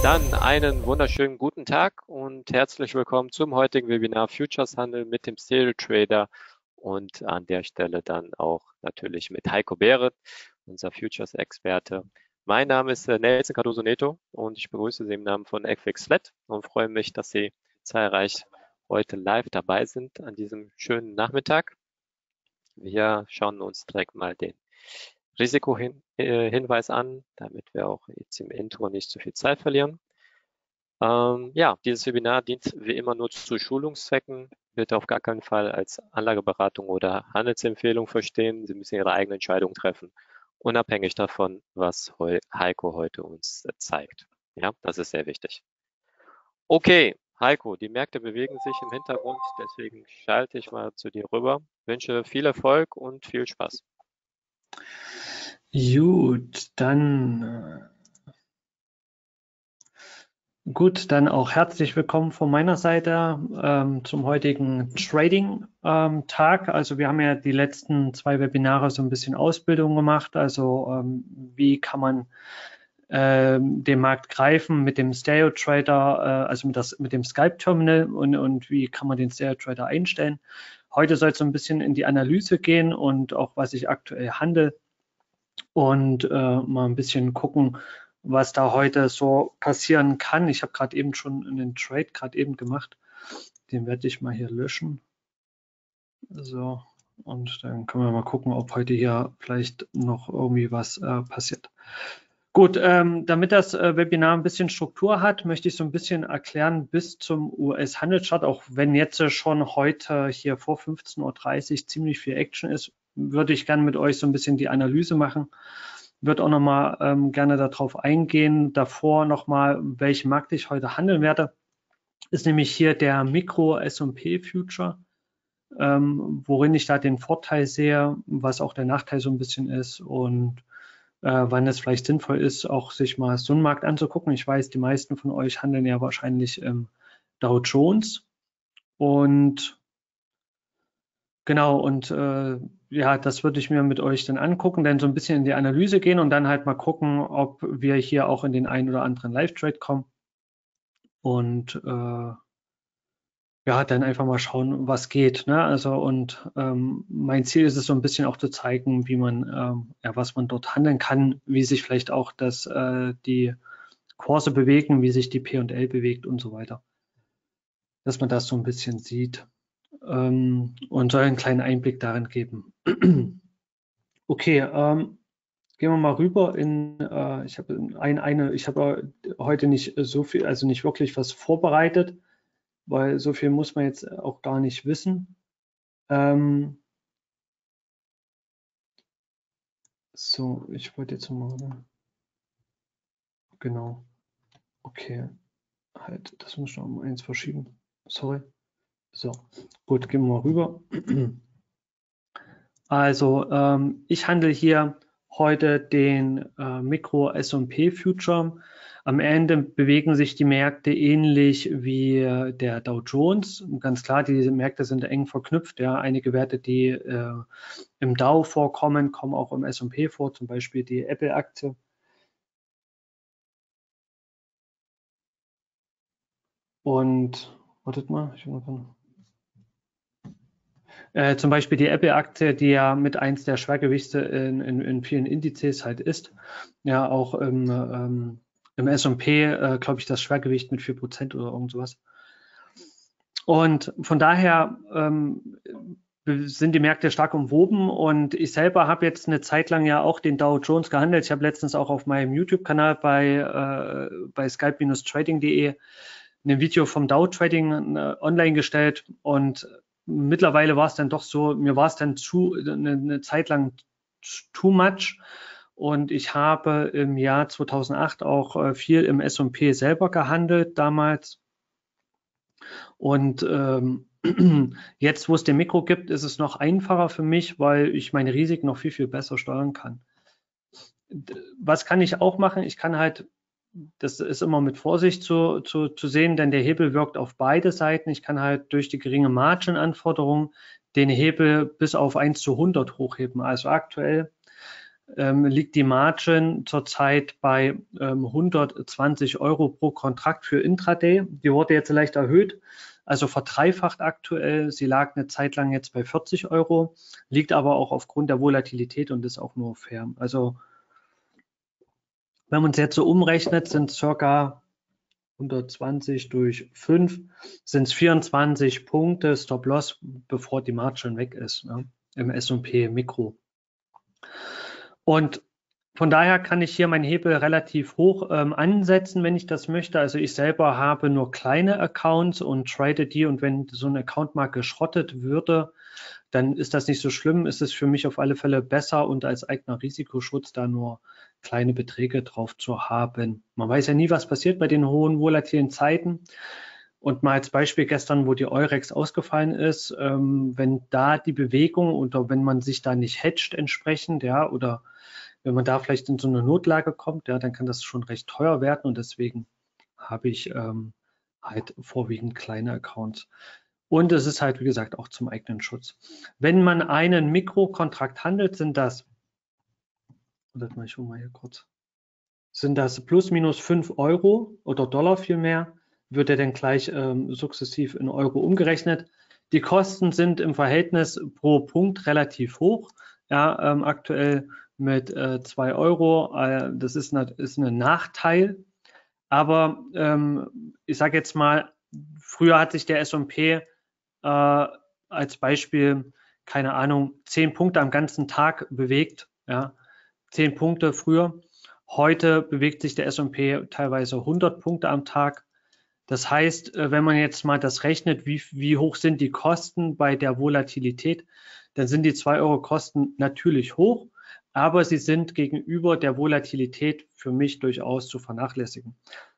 Dann einen wunderschönen guten Tag und herzlich willkommen zum heutigen Webinar Futures Handel mit dem Stereo Trader und an der Stelle dann auch natürlich mit Heiko Behret, unser Futures Experte. Mein Name ist äh, Nelson Cardoso Neto und ich begrüße Sie im Namen von FXFlat und freue mich, dass Sie zahlreich heute live dabei sind an diesem schönen Nachmittag. Wir schauen uns direkt mal den Risikohinweis äh, an, damit wir auch jetzt im Intro nicht zu viel Zeit verlieren. Ähm, ja, dieses Webinar dient wie immer nur zu Schulungszwecken, wird auf gar keinen Fall als Anlageberatung oder Handelsempfehlung verstehen. Sie müssen Ihre eigene Entscheidung treffen, unabhängig davon, was Heiko heute uns zeigt. Ja, das ist sehr wichtig. Okay, Heiko, die Märkte bewegen sich im Hintergrund, deswegen schalte ich mal zu dir rüber. Wünsche viel Erfolg und viel Spaß. Gut, dann äh, gut, dann auch herzlich willkommen von meiner Seite ähm, zum heutigen Trading-Tag. Ähm, also wir haben ja die letzten zwei Webinare so ein bisschen Ausbildung gemacht. Also ähm, wie kann man ähm, den Markt greifen mit dem Stereo Trader, äh, also mit, das, mit dem Skype Terminal und, und wie kann man den Stereo Trader einstellen. Heute soll es so ein bisschen in die Analyse gehen und auch was ich aktuell handle und äh, mal ein bisschen gucken, was da heute so passieren kann. Ich habe gerade eben schon einen Trade gerade eben gemacht. Den werde ich mal hier löschen. So, und dann können wir mal gucken, ob heute hier vielleicht noch irgendwie was äh, passiert. Gut, ähm, damit das äh, Webinar ein bisschen Struktur hat, möchte ich so ein bisschen erklären bis zum US-Handelschart, auch wenn jetzt schon heute hier vor 15.30 Uhr ziemlich viel Action ist, würde ich gerne mit euch so ein bisschen die Analyse machen. Würde auch nochmal ähm, gerne darauf eingehen, davor nochmal, welche Markt ich heute handeln werde. Ist nämlich hier der Mikro S&P Future, ähm, worin ich da den Vorteil sehe, was auch der Nachteil so ein bisschen ist und äh, wann es vielleicht sinnvoll ist, auch sich mal so einen Markt anzugucken. Ich weiß, die meisten von euch handeln ja wahrscheinlich im Dow Jones. Und genau, und äh, ja, das würde ich mir mit euch dann angucken, dann so ein bisschen in die Analyse gehen und dann halt mal gucken, ob wir hier auch in den einen oder anderen Live-Trade kommen. Und äh, ja, dann einfach mal schauen, was geht. Ne? Also und ähm, mein Ziel ist es so ein bisschen auch zu zeigen, wie man, ähm, ja, was man dort handeln kann, wie sich vielleicht auch das, äh, die Kurse bewegen, wie sich die P&L bewegt und so weiter. Dass man das so ein bisschen sieht ähm, und soll einen kleinen Einblick darin geben. okay, ähm, gehen wir mal rüber in, äh, ich habe ein, eine, ich habe heute nicht so viel, also nicht wirklich was vorbereitet weil so viel muss man jetzt auch gar nicht wissen. Ähm so, ich wollte jetzt mal, genau, okay, halt, das muss ich noch um eins verschieben, sorry. So, gut, gehen wir mal rüber. Also, ähm, ich handle hier heute den äh, Mikro S&P Future am Ende bewegen sich die Märkte ähnlich wie äh, der Dow Jones. Ganz klar, diese Märkte sind eng verknüpft. Ja. Einige Werte, die äh, im Dow vorkommen, kommen auch im S&P vor, zum Beispiel die Apple-Aktie. Und wartet mal, ich will äh, zum Beispiel die Apple-Aktie, die ja mit eins der Schwergewichte in, in, in, vielen Indizes halt ist, ja auch im ähm, im S&P, äh, glaube ich, das Schwergewicht mit 4% oder irgend sowas. Und von daher ähm, sind die Märkte stark umwoben und ich selber habe jetzt eine Zeit lang ja auch den Dow Jones gehandelt. Ich habe letztens auch auf meinem YouTube-Kanal bei, äh, bei skype-trading.de ein Video vom Dow Trading äh, online gestellt und mittlerweile war es dann doch so, mir war es dann zu eine, eine Zeit lang too much und ich habe im Jahr 2008 auch äh, viel im S&P selber gehandelt damals. Und ähm, jetzt, wo es den Mikro gibt, ist es noch einfacher für mich, weil ich meine Risiken noch viel, viel besser steuern kann. Was kann ich auch machen? Ich kann halt, das ist immer mit Vorsicht zu, zu, zu sehen, denn der Hebel wirkt auf beide Seiten. Ich kann halt durch die geringe Margin-Anforderung den Hebel bis auf 1 zu 100 hochheben. Also aktuell ähm, liegt die Margin zurzeit bei ähm, 120 Euro pro Kontrakt für Intraday. Die wurde jetzt leicht erhöht, also verdreifacht aktuell. Sie lag eine Zeit lang jetzt bei 40 Euro, liegt aber auch aufgrund der Volatilität und ist auch nur fair. Also wenn man es jetzt so umrechnet, sind circa 120 durch 5 sind es 24 Punkte Stop-Loss, bevor die Margin weg ist ne, im S&P Mikro. Und von daher kann ich hier meinen Hebel relativ hoch ähm, ansetzen, wenn ich das möchte. Also ich selber habe nur kleine Accounts und trade die und wenn so ein Account mal geschrottet würde, dann ist das nicht so schlimm. Ist es für mich auf alle Fälle besser und als eigener Risikoschutz da nur kleine Beträge drauf zu haben. Man weiß ja nie, was passiert bei den hohen volatilen Zeiten. Und mal als Beispiel gestern, wo die Eurex ausgefallen ist, ähm, wenn da die Bewegung oder wenn man sich da nicht hedgt entsprechend, ja, oder wenn man da vielleicht in so eine Notlage kommt, ja, dann kann das schon recht teuer werden und deswegen habe ich ähm, halt vorwiegend kleine Accounts. Und es ist halt, wie gesagt, auch zum eigenen Schutz. Wenn man einen Mikrokontrakt handelt, sind das, das mache ich mal hier kurz, sind das plus minus 5 Euro oder Dollar vielmehr, wird er dann gleich ähm, sukzessiv in Euro umgerechnet. Die Kosten sind im Verhältnis pro Punkt relativ hoch. Ja, ähm, aktuell mit 2 äh, Euro. Äh, das ist, eine, ist ein Nachteil. Aber ähm, ich sage jetzt mal, früher hat sich der S&P äh, als Beispiel, keine Ahnung, 10 Punkte am ganzen Tag bewegt. Ja, 10 Punkte früher. Heute bewegt sich der S&P teilweise 100 Punkte am Tag. Das heißt, äh, wenn man jetzt mal das rechnet, wie, wie hoch sind die Kosten bei der Volatilität, dann sind die 2 Euro Kosten natürlich hoch aber sie sind gegenüber der Volatilität für mich durchaus zu vernachlässigen.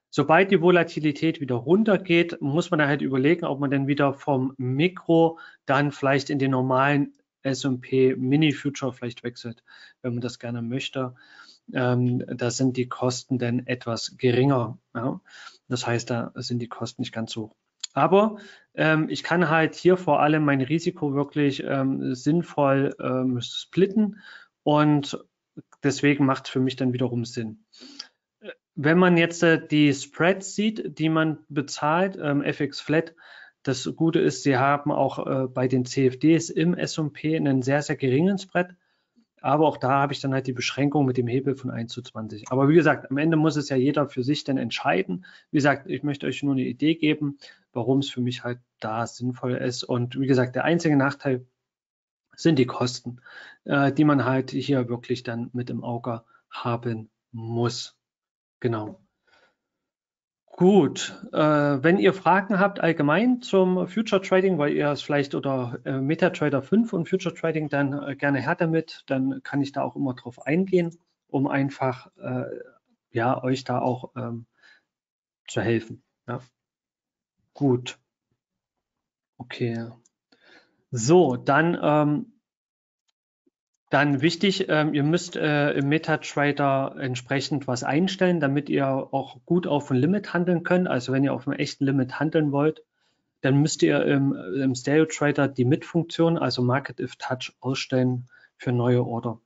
Sobald die Volatilität wieder runtergeht, muss man dann halt überlegen, ob man dann wieder vom Mikro dann vielleicht in den normalen S&P Mini Future vielleicht wechselt, wenn man das gerne möchte. Ähm, da sind die Kosten dann etwas geringer. Ja? Das heißt, da sind die Kosten nicht ganz so hoch. Aber ähm, ich kann halt hier vor allem mein Risiko wirklich ähm, sinnvoll ähm, splitten und deswegen macht es für mich dann wiederum Sinn. Wenn man jetzt äh, die Spreads sieht, die man bezahlt, ähm, FX Flat, das Gute ist, sie haben auch äh, bei den CFDs im S&P einen sehr, sehr geringen Spread. Aber auch da habe ich dann halt die Beschränkung mit dem Hebel von 1 zu 20. Aber wie gesagt, am Ende muss es ja jeder für sich dann entscheiden. Wie gesagt, ich möchte euch nur eine Idee geben, warum es für mich halt da sinnvoll ist. Und wie gesagt, der einzige Nachteil sind die Kosten, äh, die man halt hier wirklich dann mit im Auge haben muss. Genau. Gut, äh, wenn ihr Fragen habt allgemein zum Future Trading, weil ihr es vielleicht oder äh, MetaTrader 5 und Future Trading, dann äh, gerne her damit, dann kann ich da auch immer drauf eingehen, um einfach äh, ja, euch da auch ähm, zu helfen. Ja. Gut. Okay. So, dann, ähm, dann wichtig, ähm, ihr müsst äh, im MetaTrader entsprechend was einstellen, damit ihr auch gut auf ein Limit handeln könnt. Also wenn ihr auf einem echten Limit handeln wollt, dann müsst ihr im, im Stereo Trader die Mit-Funktion, also Market If Touch, ausstellen für neue Order.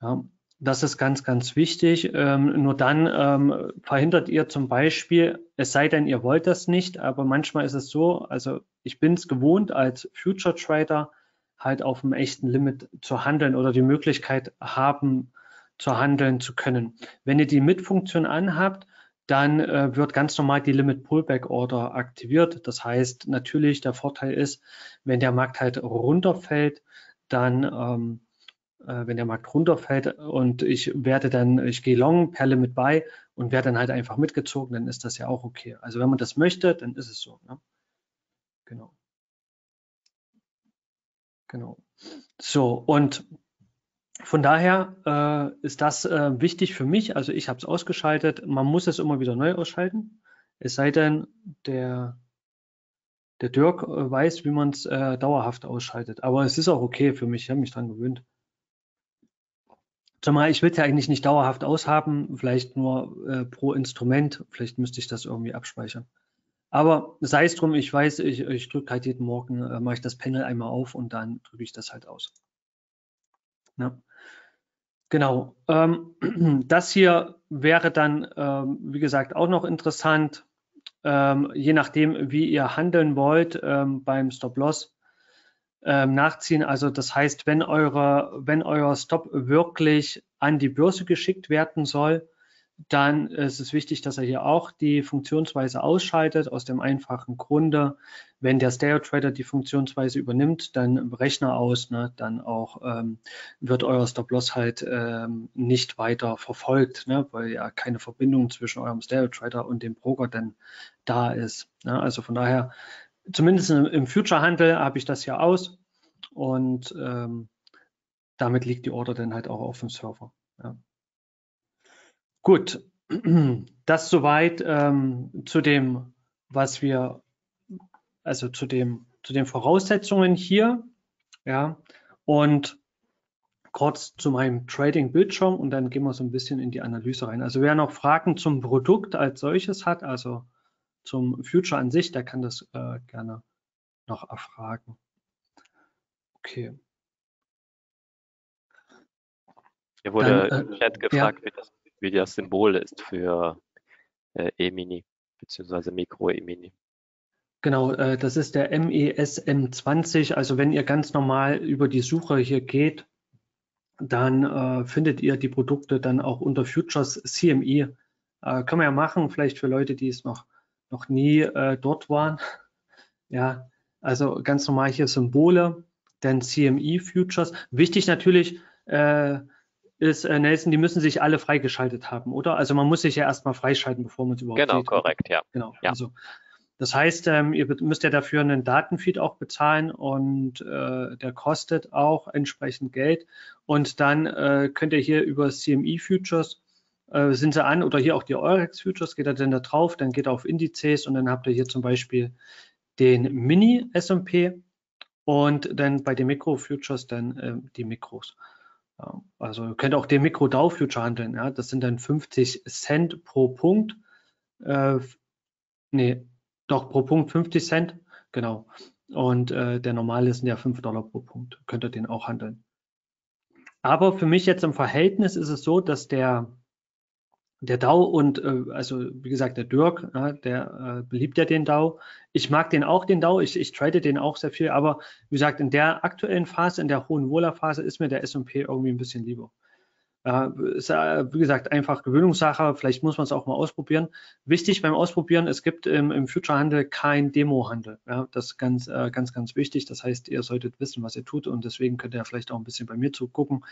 Ja, das ist ganz, ganz wichtig. Ähm, nur dann ähm, verhindert ihr zum Beispiel, es sei denn, ihr wollt das nicht, aber manchmal ist es so, also ich bin es gewohnt, als Future Trader halt auf dem echten Limit zu handeln oder die Möglichkeit haben, zu handeln zu können. Wenn ihr die Mit-Funktion anhabt, dann äh, wird ganz normal die Limit Pullback Order aktiviert. Das heißt, natürlich der Vorteil ist, wenn der Markt halt runterfällt, dann ähm, äh, wenn der Markt runterfällt und ich werde dann, ich gehe long per Limit bei und werde dann halt einfach mitgezogen, dann ist das ja auch okay. Also wenn man das möchte, dann ist es so. Ne? Genau. Genau. So, und von daher äh, ist das äh, wichtig für mich. Also ich habe es ausgeschaltet. Man muss es immer wieder neu ausschalten. Es sei denn, der, der Dirk äh, weiß, wie man es äh, dauerhaft ausschaltet. Aber es ist auch okay für mich. Ich habe mich daran gewöhnt. Zumal ich will es ja eigentlich nicht dauerhaft aushaben, vielleicht nur äh, pro Instrument. Vielleicht müsste ich das irgendwie abspeichern. Aber sei es drum, ich weiß, ich, ich drücke halt jeden Morgen, äh, mache ich das Panel einmal auf und dann drücke ich das halt aus. Ja. Genau. Ähm, das hier wäre dann, ähm, wie gesagt, auch noch interessant, ähm, je nachdem, wie ihr handeln wollt ähm, beim Stop-Loss ähm, nachziehen. Also das heißt, wenn, eure, wenn euer Stop wirklich an die Börse geschickt werden soll, dann ist es wichtig, dass er hier auch die Funktionsweise ausschaltet, aus dem einfachen Grunde, wenn der Stereo Trader die Funktionsweise übernimmt, dann Rechner aus, ne, dann auch ähm, wird euer Stop-Loss halt ähm, nicht weiter verfolgt, ne, weil ja keine Verbindung zwischen eurem Stereo Trader und dem Broker dann da ist. Ne. Also von daher, zumindest im, im Future-Handel habe ich das hier aus und ähm, damit liegt die Order dann halt auch auf dem Server. Ja. Gut, das soweit ähm, zu dem, was wir, also zu dem, zu den Voraussetzungen hier, ja, und kurz zu meinem Trading-Bildschirm und dann gehen wir so ein bisschen in die Analyse rein. Also wer noch Fragen zum Produkt als solches hat, also zum Future an sich, der kann das äh, gerne noch erfragen. Okay. Hier wurde dann, äh, im Chat gefragt, ja. wie das wie das Symbol ist für äh, E-Mini beziehungsweise Micro-E-Mini. Genau, äh, das ist der MESM20. Also wenn ihr ganz normal über die Suche hier geht, dann äh, findet ihr die Produkte dann auch unter Futures CME. Äh, können wir ja machen, vielleicht für Leute, die es noch, noch nie äh, dort waren. Ja, also ganz normal hier Symbole, dann CME Futures. Wichtig natürlich, äh, ist, äh, Nelson, die müssen sich alle freigeschaltet haben, oder? Also man muss sich ja erstmal freischalten, bevor man es überhaupt Genau, sieht. korrekt, ja. Genau. Ja. Also das heißt, ähm, ihr müsst ja dafür einen Datenfeed auch bezahlen und äh, der kostet auch entsprechend Geld. Und dann äh, könnt ihr hier über CME Futures äh, sind sie an oder hier auch die Eurex Futures, geht er dann da drauf, dann geht er auf Indizes und dann habt ihr hier zum Beispiel den Mini S&P und dann bei den Mikro Futures dann äh, die Mikros. Also ihr könnt auch den Mikro-DAO-Future handeln. Ja? Das sind dann 50 Cent pro Punkt. Äh, nee, doch pro Punkt 50 Cent. Genau. Und äh, der normale sind ja 5 Dollar pro Punkt. Könnt ihr den auch handeln. Aber für mich jetzt im Verhältnis ist es so, dass der der DAO und äh, also wie gesagt der Dirk, ja, der äh, beliebt ja den DAO. Ich mag den auch, den DAO. Ich, ich trade den auch sehr viel, aber wie gesagt, in der aktuellen Phase, in der hohen Wohler-Phase ist mir der S&P irgendwie ein bisschen lieber. Äh, ist, wie gesagt, einfach Gewöhnungssache. Vielleicht muss man es auch mal ausprobieren. Wichtig beim Ausprobieren, es gibt im, im Future-Handel kein Demo-Handel. Ja, das ist ganz, äh, ganz, ganz wichtig. Das heißt, ihr solltet wissen, was ihr tut und deswegen könnt ihr vielleicht auch ein bisschen bei mir zugucken,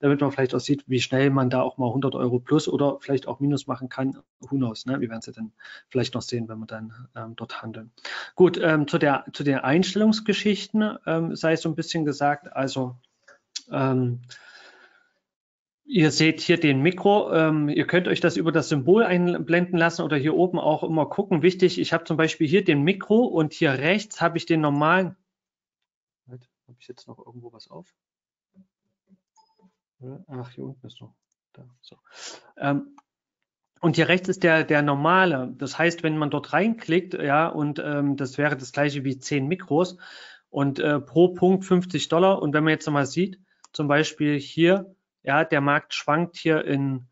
damit man vielleicht auch sieht, wie schnell man da auch mal 100 Euro plus oder vielleicht auch minus machen kann. Who knows, ne? Wir werden es dann vielleicht noch sehen, wenn wir dann ähm, dort handeln. Gut, ähm, zu, der, zu den Einstellungsgeschichten ähm, sei es so ein bisschen gesagt, also ähm, Ihr seht hier den Mikro. Ähm, ihr könnt euch das über das Symbol einblenden lassen oder hier oben auch immer gucken. Wichtig, ich habe zum Beispiel hier den Mikro und hier rechts habe ich den normalen. Habe ich jetzt noch irgendwo was auf? Ach, hier unten ist noch. Da, so. Ähm, und hier rechts ist der, der normale. Das heißt, wenn man dort reinklickt, ja, und ähm, das wäre das gleiche wie 10 Mikros und äh, pro Punkt 50 Dollar. Und wenn man jetzt nochmal sieht, zum Beispiel hier, ja, der Markt schwankt hier in,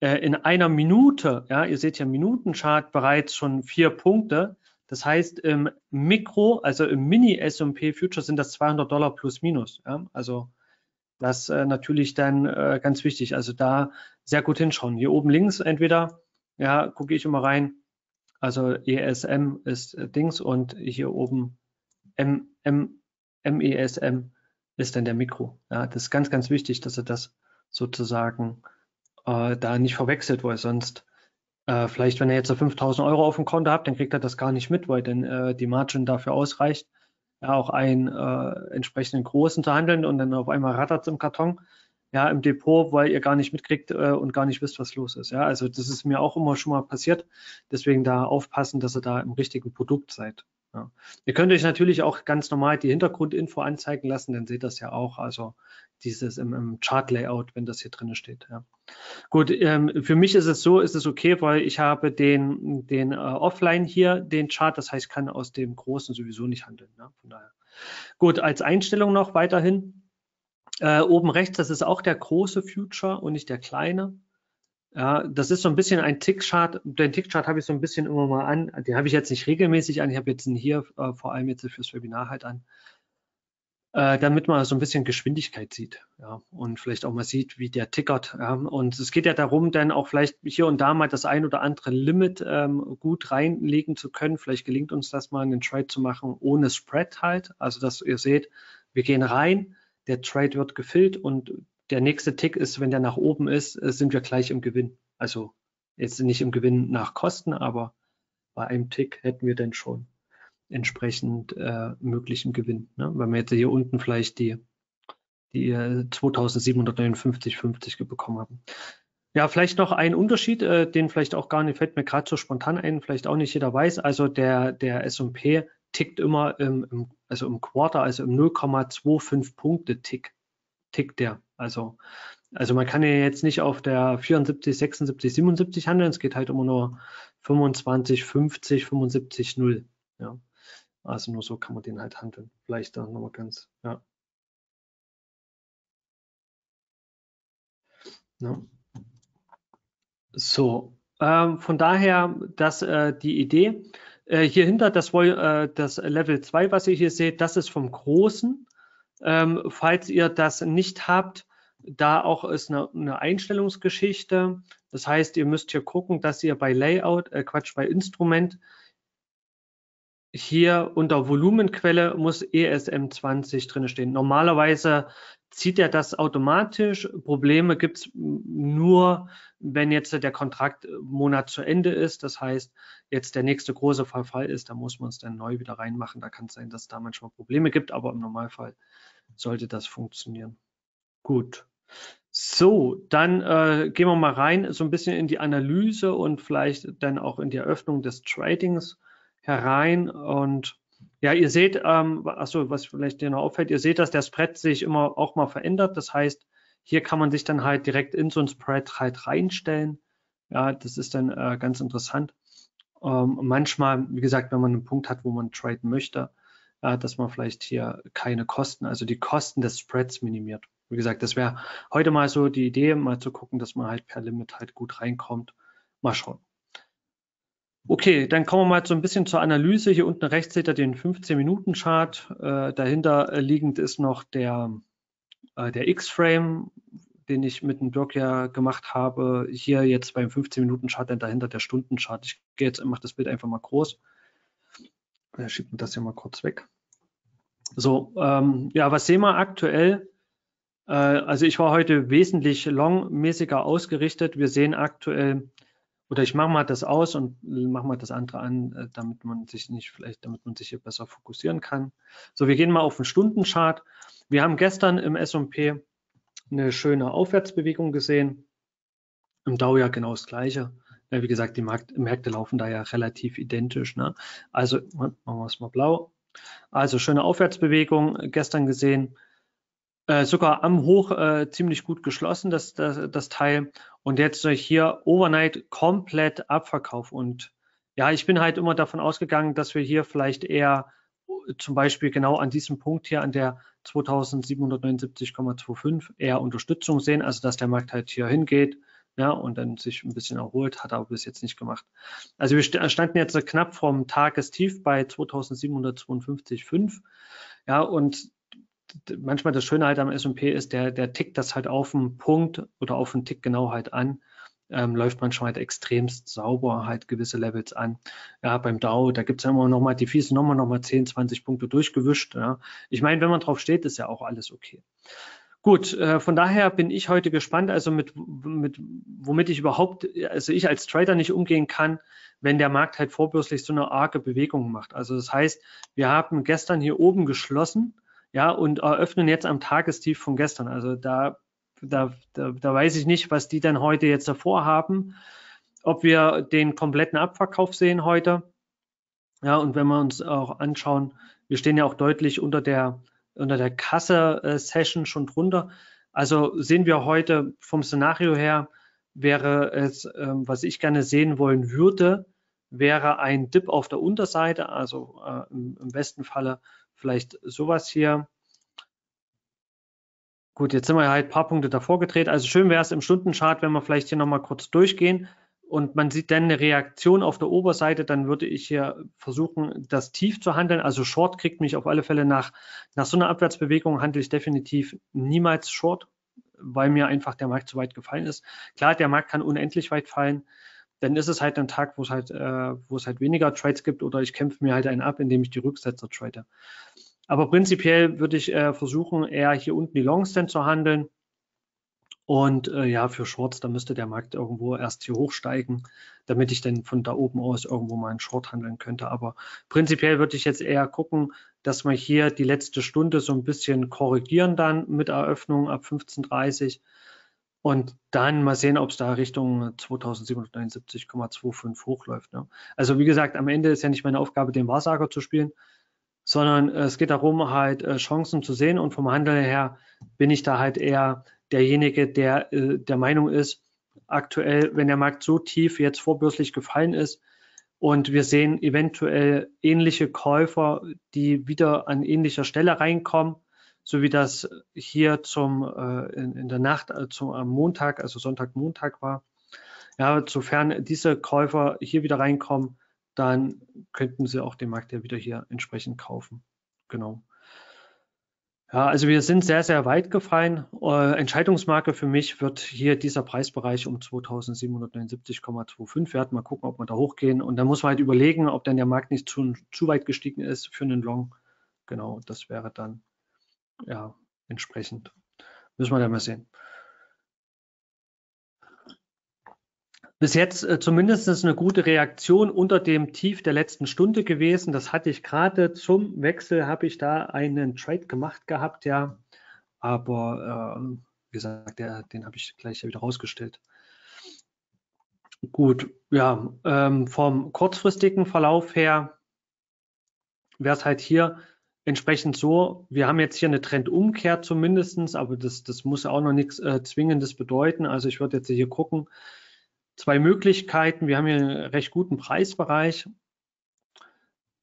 äh, in einer Minute. Ja, ihr seht hier im Minutenchart bereits schon vier Punkte. Das heißt, im Mikro, also im Mini S&P Future sind das 200 Dollar plus minus. Ja, also das äh, natürlich dann äh, ganz wichtig. Also da sehr gut hinschauen. Hier oben links entweder, ja, gucke ich immer rein. Also ESM ist äh, Dings und hier oben M, M, MESM ist dann der Mikro. Ja, das ist ganz, ganz wichtig, dass er das sozusagen äh, da nicht verwechselt, weil sonst äh, vielleicht, wenn er jetzt 5000 Euro auf dem Konto habt, dann kriegt er das gar nicht mit, weil dann äh, die Margin dafür ausreicht, ja, auch einen äh, entsprechenden großen zu handeln und dann auf einmal rattert es im Karton, ja, im Depot, weil ihr gar nicht mitkriegt äh, und gar nicht wisst, was los ist. Ja, also das ist mir auch immer schon mal passiert. Deswegen da aufpassen, dass ihr da im richtigen Produkt seid. Ja. Ihr könnt euch natürlich auch ganz normal die Hintergrundinfo anzeigen lassen, dann seht das ja auch. Also dieses im, im Chart-Layout, wenn das hier drin steht. Ja. Gut, ähm, für mich ist es so, ist es okay, weil ich habe den, den äh, Offline hier, den Chart, das heißt, kann aus dem Großen sowieso nicht handeln. Ja, von daher. Gut, als Einstellung noch weiterhin. Äh, oben rechts, das ist auch der große Future und nicht der kleine. Ja, das ist so ein bisschen ein Tickchart. Den Tickchart habe ich so ein bisschen immer mal an. Den habe ich jetzt nicht regelmäßig an. Ich habe jetzt einen hier äh, vor allem jetzt fürs Webinar halt an äh, damit man so ein bisschen Geschwindigkeit sieht ja, und vielleicht auch mal sieht, wie der tickert. Ja. Und es geht ja darum, dann auch vielleicht hier und da mal das ein oder andere Limit ähm, gut reinlegen zu können. Vielleicht gelingt uns das mal, einen Trade zu machen ohne Spread halt. Also dass ihr seht, wir gehen rein, der Trade wird gefüllt und der nächste Tick ist, wenn der nach oben ist, äh, sind wir gleich im Gewinn. Also jetzt nicht im Gewinn nach Kosten, aber bei einem Tick hätten wir dann schon entsprechend äh, möglichen Gewinn. Ne? Wenn wir jetzt hier unten vielleicht die, die 2759,50 bekommen haben. Ja, vielleicht noch ein Unterschied, äh, den vielleicht auch gar nicht, fällt mir gerade so spontan ein, vielleicht auch nicht jeder weiß. Also der, der S&P tickt immer im, im, also im Quarter, also im 0,25 Punkte Tick, tickt der. Also, also man kann ja jetzt nicht auf der 74, 76, 77 handeln, es geht halt immer nur 25, 50, 75, 0. Ja. Also nur so kann man den halt handeln. Vielleicht da nochmal ganz, ja. ja. So, ähm, von daher, dass äh, die Idee äh, hier hinter das, äh, das Level 2, was ihr hier seht, das ist vom Großen. Ähm, falls ihr das nicht habt, da auch ist eine, eine, Einstellungsgeschichte. Das heißt, ihr müsst hier gucken, dass ihr bei Layout, äh, Quatsch, bei Instrument hier unter Volumenquelle muss ESM20 drin stehen. Normalerweise zieht er das automatisch. Probleme gibt es nur, wenn jetzt der Kontraktmonat zu Ende ist. Das heißt, jetzt der nächste große Verfall ist, da muss man es dann neu wieder reinmachen. Da kann es sein, dass es da manchmal Probleme gibt, aber im Normalfall sollte das funktionieren. Gut. So, dann äh, gehen wir mal rein, so ein bisschen in die Analyse und vielleicht dann auch in die Eröffnung des Tradings herein und ja, ihr seht, ähm, achso, was vielleicht dir noch auffällt, ihr seht, dass der Spread sich immer auch mal verändert. Das heißt, hier kann man sich dann halt direkt in so ein Spread halt reinstellen. Ja, das ist dann äh, ganz interessant. Ähm, manchmal, wie gesagt, wenn man einen Punkt hat, wo man traden möchte, äh, dass man vielleicht hier keine Kosten, also die Kosten des Spreads minimiert. Wie gesagt, das wäre heute mal so die Idee, mal zu gucken, dass man halt per Limit halt gut reinkommt. Mal schauen. Okay, dann kommen wir mal so ein bisschen zur Analyse. Hier unten rechts seht ihr den 15-Minuten-Chart. Äh, dahinter liegend ist noch der, äh, der X-Frame, den ich mit dem Block ja gemacht habe. Hier jetzt beim 15-Minuten-Chart dann dahinter der Stunden-Chart. Ich gehe jetzt, mache das Bild einfach mal groß. Ja, schiebt mir das hier mal kurz weg. So, ähm, ja, was sehen wir aktuell? Äh, also ich war heute wesentlich longmäßiger ausgerichtet. Wir sehen aktuell oder ich mache mal das aus und mache mal das andere an, äh, damit man sich nicht vielleicht, damit man sich hier besser fokussieren kann. So, wir gehen mal auf den Stundenchart. Wir haben gestern im S&P eine schöne Aufwärtsbewegung gesehen. Im Dow ja genau das Gleiche. Ja, wie gesagt, die Markt, Märkte laufen da ja relativ identisch. Ne? Also machen wir es mal blau. Also schöne Aufwärtsbewegung gestern gesehen. Äh, sogar am Hoch äh, ziemlich gut geschlossen, das, das, das Teil. Und jetzt hier Overnight komplett Abverkauf. Und ja, ich bin halt immer davon ausgegangen, dass wir hier vielleicht eher zum Beispiel genau an diesem Punkt hier an der 2779,25 eher Unterstützung sehen, also dass der Markt halt hier hingeht ja, und dann sich ein bisschen erholt, hat er aber bis jetzt nicht gemacht. Also wir standen jetzt knapp vom Tagestief bei 2752,5 ja, und manchmal das Schöne halt am S&P ist, der, der tickt das halt auf den Punkt oder auf den Tick genau halt an. Ähm, läuft manchmal halt extremst sauber halt gewisse Levels an. Ja, beim Dow, da gibt es ja immer noch mal die fiesen nochmal noch mal 10, 20 Punkte durchgewischt. Ja. Ich meine, wenn man drauf steht, ist ja auch alles okay. Gut, äh, von daher bin ich heute gespannt, also mit, mit, womit ich überhaupt, also ich als Trader nicht umgehen kann, wenn der Markt halt vorbürstlich so eine arge Bewegung macht. Also das heißt, wir haben gestern hier oben geschlossen, ja, und eröffnen jetzt am Tagestief von gestern. Also da, da, da, da weiß ich nicht, was die dann heute jetzt davor haben, ob wir den kompletten Abverkauf sehen heute. Ja, und wenn wir uns auch anschauen, wir stehen ja auch deutlich unter der, unter der Kasse-Session schon drunter. Also sehen wir heute vom Szenario her, wäre es, äh, was ich gerne sehen wollen würde, wäre ein Dip auf der Unterseite, also äh, im besten Falle vielleicht sowas hier. Gut, jetzt sind wir halt ein paar Punkte davor gedreht. Also schön wäre es im Stundenchart, wenn wir vielleicht hier nochmal kurz durchgehen und man sieht dann eine Reaktion auf der Oberseite, dann würde ich hier versuchen, das tief zu handeln. Also Short kriegt mich auf alle Fälle nach, nach so einer Abwärtsbewegung handle ich definitiv niemals Short, weil mir einfach der Markt zu weit gefallen ist. Klar, der Markt kann unendlich weit fallen. Dann ist es halt ein Tag, wo es halt, äh, wo es halt weniger Trades gibt oder ich kämpfe mir halt einen ab, indem ich die Rücksetzer trade. Aber prinzipiell würde ich äh, versuchen, eher hier unten die Longs dann zu handeln und äh, ja, für Shorts, da müsste der Markt irgendwo erst hier hochsteigen, damit ich dann von da oben aus irgendwo mal einen Short handeln könnte. Aber prinzipiell würde ich jetzt eher gucken, dass wir hier die letzte Stunde so ein bisschen korrigieren dann mit Eröffnung ab 15.30 und dann mal sehen, ob es da Richtung 2779,25 hochläuft. Ne? Also wie gesagt, am Ende ist ja nicht meine Aufgabe, den Wahrsager zu spielen, sondern äh, es geht darum, halt äh, Chancen zu sehen und vom Handel her bin ich da halt eher derjenige, der äh, der Meinung ist, aktuell, wenn der Markt so tief jetzt vorbörslich gefallen ist und wir sehen eventuell ähnliche Käufer, die wieder an ähnlicher Stelle reinkommen, so wie das hier zum äh, in, in, der Nacht äh, zum am Montag, also Sonntag, Montag war. Ja, sofern diese Käufer hier wieder reinkommen, dann könnten sie auch den Markt ja wieder hier entsprechend kaufen. Genau. Ja, also wir sind sehr, sehr weit gefallen. Äh, Entscheidungsmarke für mich wird hier dieser Preisbereich um 2779,25 werden. Mal gucken, ob wir da hochgehen. Und dann muss man halt überlegen, ob dann der Markt nicht zu, zu weit gestiegen ist für einen Long. Genau, das wäre dann ja entsprechend. Müssen wir dann mal sehen. bis jetzt äh, zumindest eine gute Reaktion unter dem Tief der letzten Stunde gewesen. Das hatte ich gerade zum Wechsel, habe ich da einen Trade gemacht gehabt, ja. Aber äh, wie gesagt, der, den habe ich gleich wieder rausgestellt. Gut, ja, ähm, vom kurzfristigen Verlauf her wäre es halt hier entsprechend so, wir haben jetzt hier eine Trendumkehr zumindestens, aber das, das muss auch noch nichts äh, Zwingendes bedeuten. Also ich würde jetzt hier gucken, zwei Möglichkeiten. Wir haben hier einen recht guten Preisbereich.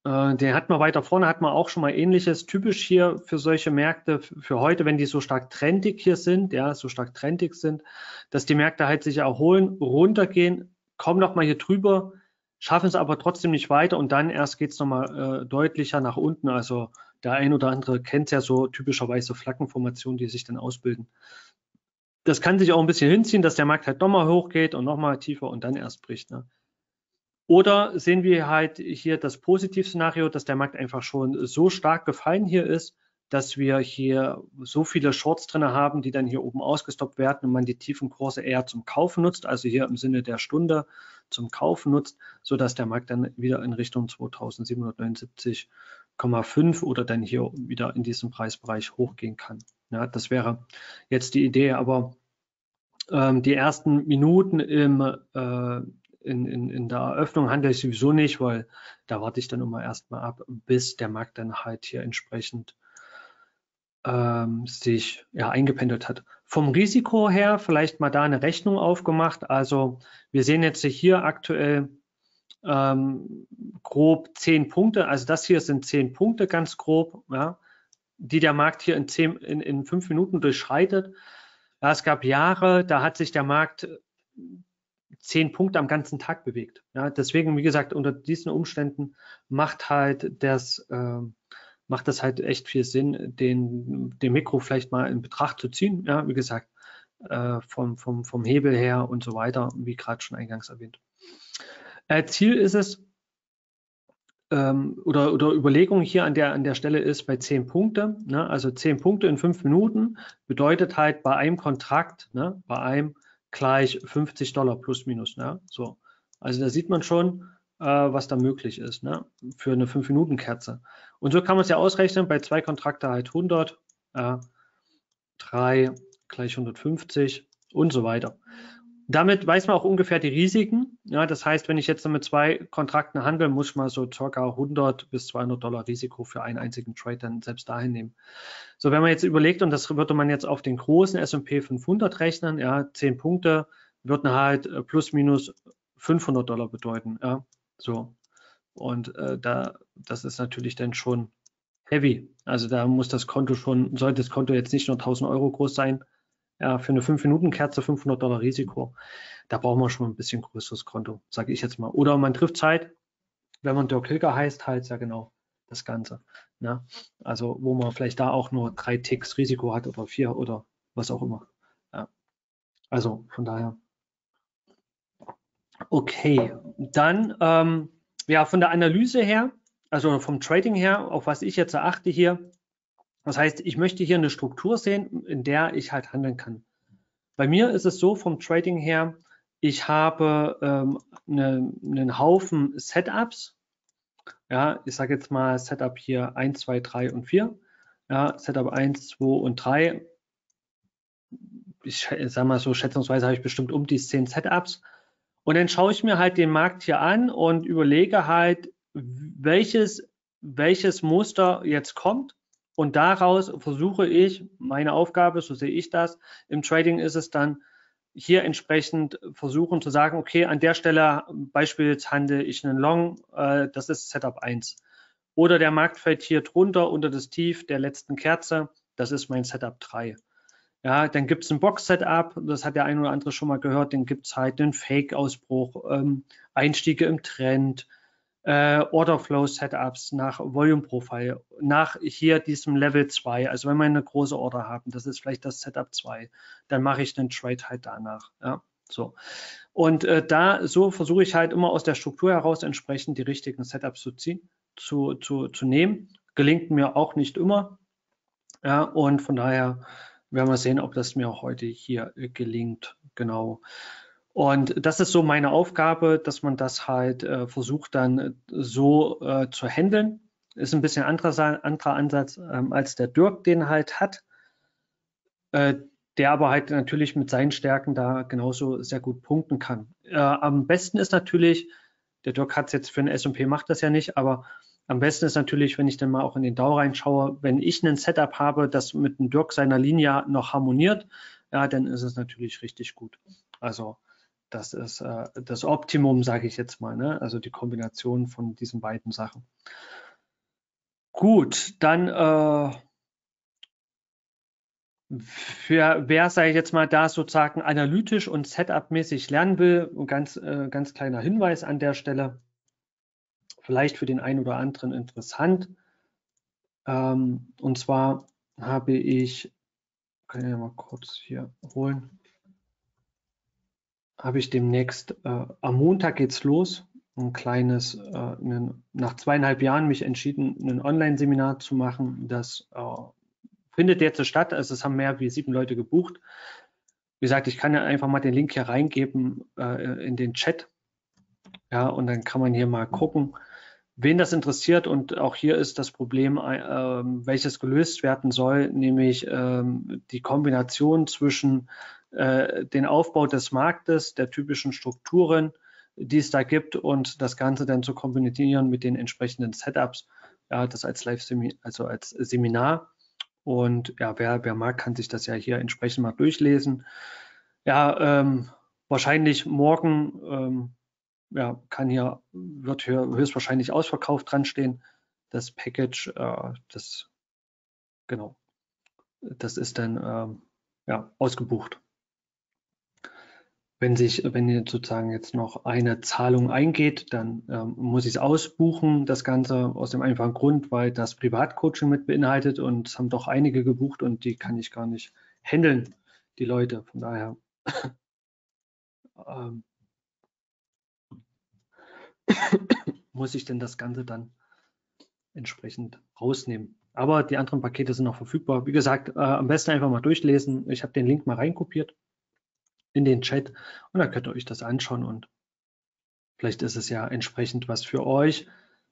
Äh, den hat man weiter vorne, hat man auch schon mal ähnliches. Typisch hier für solche Märkte für heute, wenn die so stark trendig hier sind, ja, so stark trendig sind, dass die Märkte halt sich erholen, runtergehen, kommen nochmal hier drüber, schaffen es aber trotzdem nicht weiter und dann erst geht es nochmal äh, deutlicher nach unten. Also der ein oder andere kennt ja so typischerweise Flaggenformationen, die sich dann ausbilden das kann sich auch ein bisschen hinziehen, dass der Markt halt nochmal hochgeht und nochmal tiefer und dann erst bricht. Ne? Oder sehen wir halt hier das Positivszenario, dass der Markt einfach schon so stark gefallen hier ist, dass wir hier so viele Shorts drin haben, die dann hier oben ausgestoppt werden und man die tiefen Kurse eher zum Kaufen nutzt, also hier im Sinne der Stunde zum Kaufen nutzt, so dass der Markt dann wieder in Richtung 2779,5 oder dann hier wieder in diesem Preisbereich hochgehen kann. Ja, das wäre jetzt die Idee, aber ähm, die ersten Minuten im, äh, in, in, in der Eröffnung handle ich sowieso nicht, weil da warte ich dann immer erstmal ab, bis der Markt dann halt hier entsprechend ähm, sich ja, eingependelt hat. Vom Risiko her vielleicht mal da eine Rechnung aufgemacht. Also wir sehen jetzt hier aktuell ähm, grob zehn Punkte. Also das hier sind zehn Punkte ganz grob. Ja die der Markt hier in, zehn, in, in fünf Minuten durchschreitet. Ja, es gab Jahre, da hat sich der Markt zehn Punkte am ganzen Tag bewegt. Ja, deswegen, wie gesagt, unter diesen Umständen macht halt das, äh, macht das halt echt viel Sinn, den, den Mikro vielleicht mal in Betracht zu ziehen. Ja, wie gesagt, äh, vom, vom, vom Hebel her und so weiter, wie gerade schon eingangs erwähnt. Äh, Ziel ist es, ähm, oder, oder Überlegung hier an der, an der Stelle ist bei 10 Punkte, ne, also 10 Punkte in 5 Minuten bedeutet halt bei einem Kontrakt, ne, bei einem gleich 50 Dollar plus minus. Ne, so. Also da sieht man schon, äh, was da möglich ist ne, für eine 5-Minuten-Kerze. Und so kann man es ja ausrechnen, bei zwei Kontrakte halt 100, äh, 3 gleich 150 und so weiter. Damit weiß man auch ungefähr die Risiken. Ja, das heißt, wenn ich jetzt mit zwei Kontrakten handle, muss ich mal so ca. 100 bis 200 Dollar Risiko für einen einzigen Trade dann selbst dahin nehmen. So, wenn man jetzt überlegt, und das würde man jetzt auf den großen S&P 500 rechnen, ja, 10 Punkte würden halt äh, plus minus 500 Dollar bedeuten. Ja, so. Und äh, da, das ist natürlich dann schon heavy. Also da muss das Konto schon, sollte das Konto jetzt nicht nur 1000 Euro groß sein, ja, für eine 5-Minuten-Kerze 500 Dollar Risiko. Da brauchen wir schon ein bisschen größeres Konto, sage ich jetzt mal. Oder man trifft Zeit, wenn man Dirk Hilger heißt, halt ja genau das Ganze. Ne? Also wo man vielleicht da auch nur drei Ticks Risiko hat oder vier oder was auch immer. Ja. Also von daher. Okay, dann ähm, ja von der Analyse her, also vom Trading her, auf was ich jetzt achte hier. Das heißt, ich möchte hier eine Struktur sehen, in der ich halt handeln kann. Bei mir ist es so vom Trading her, ich habe ähm, eine, einen Haufen Setups. Ja, ich sage jetzt mal Setup hier 1, 2, 3 und 4. Ja, Setup 1, 2 und 3. Ich sage mal so, schätzungsweise habe ich bestimmt um die 10 Setups. Und dann schaue ich mir halt den Markt hier an und überlege halt, welches, welches Muster jetzt kommt. Und daraus versuche ich, meine Aufgabe, so sehe ich das, im Trading ist es dann, hier entsprechend versuchen zu sagen, okay, an der Stelle beispielsweise handle ich einen Long, äh, das ist Setup 1. Oder der Markt fällt hier drunter unter das Tief der letzten Kerze, das ist mein Setup 3. Ja, dann gibt es ein Box-Setup, das hat der ein oder andere schon mal gehört, dann gibt es halt einen Fake-Ausbruch, ähm, Einstiege im Trend, äh, Order-Flow-Setups nach Volume-Profile, nach hier diesem Level 2. Also wenn wir eine große Order haben, das ist vielleicht das Setup 2, dann mache ich den Trade halt danach. Ja, so. Und äh, da so versuche ich halt immer aus der Struktur heraus entsprechend die richtigen Setups zu ziehen, zu, zu, zu nehmen. Gelingt mir auch nicht immer. Ja, und von daher werden wir sehen, ob das mir auch heute hier gelingt. Genau. Und das ist so meine Aufgabe, dass man das halt äh, versucht dann äh, so äh, zu handeln. Ist ein bisschen anderer, anderer Ansatz ähm, als der Dirk den halt hat, äh, der aber halt natürlich mit seinen Stärken da genauso sehr gut punkten kann. Äh, am besten ist natürlich, der Dirk hat es jetzt für einen S&P macht das ja nicht, aber am besten ist natürlich, wenn ich dann mal auch in den DAO reinschaue, wenn ich ein Setup habe, das mit dem Dirk seiner Linie noch harmoniert, ja, dann ist es natürlich richtig gut. Also das ist äh, das Optimum, sage ich jetzt mal, ne? also die Kombination von diesen beiden Sachen. Gut, dann äh, für wer, sage ich jetzt mal, da sozusagen analytisch und Setup-mäßig lernen will, ein ganz, äh, ganz kleiner Hinweis an der Stelle, vielleicht für den einen oder anderen interessant. Ähm, und zwar habe ich, kann ich ja mal kurz hier holen, habe ich demnächst, äh, am Montag geht's los, ein kleines, äh, einen, nach zweieinhalb Jahren mich entschieden, ein Online-Seminar zu machen. Das äh, findet jetzt statt, also es haben mehr wie sieben Leute gebucht. Wie gesagt, ich kann ja einfach mal den Link hier reingeben äh, in den Chat. Ja, und dann kann man hier mal gucken, wen das interessiert. Und auch hier ist das Problem, äh, welches gelöst werden soll, nämlich ähm, die Kombination zwischen äh, den Aufbau des Marktes, der typischen Strukturen, die es da gibt und das Ganze dann zu kombinieren mit den entsprechenden Setups. Ja, das als Live-Seminar, also als Seminar. Und ja, wer, wer mag, kann sich das ja hier entsprechend mal durchlesen. Ja, ähm, wahrscheinlich morgen ähm, ja, kann hier, wird hier höchstwahrscheinlich ausverkauft dran stehen. Das Package, äh, das, genau, das ist dann ähm, ja, ausgebucht wenn sich, wenn ihr sozusagen jetzt noch eine Zahlung eingeht, dann ähm, muss ich es ausbuchen, das Ganze aus dem einfachen Grund, weil das Privatcoaching mit beinhaltet und es haben doch einige gebucht und die kann ich gar nicht handeln, die Leute. Von daher ähm, muss ich denn das Ganze dann entsprechend rausnehmen. Aber die anderen Pakete sind noch verfügbar. Wie gesagt, äh, am besten einfach mal durchlesen. Ich habe den Link mal reinkopiert in den Chat und dann könnt ihr euch das anschauen und vielleicht ist es ja entsprechend was für euch.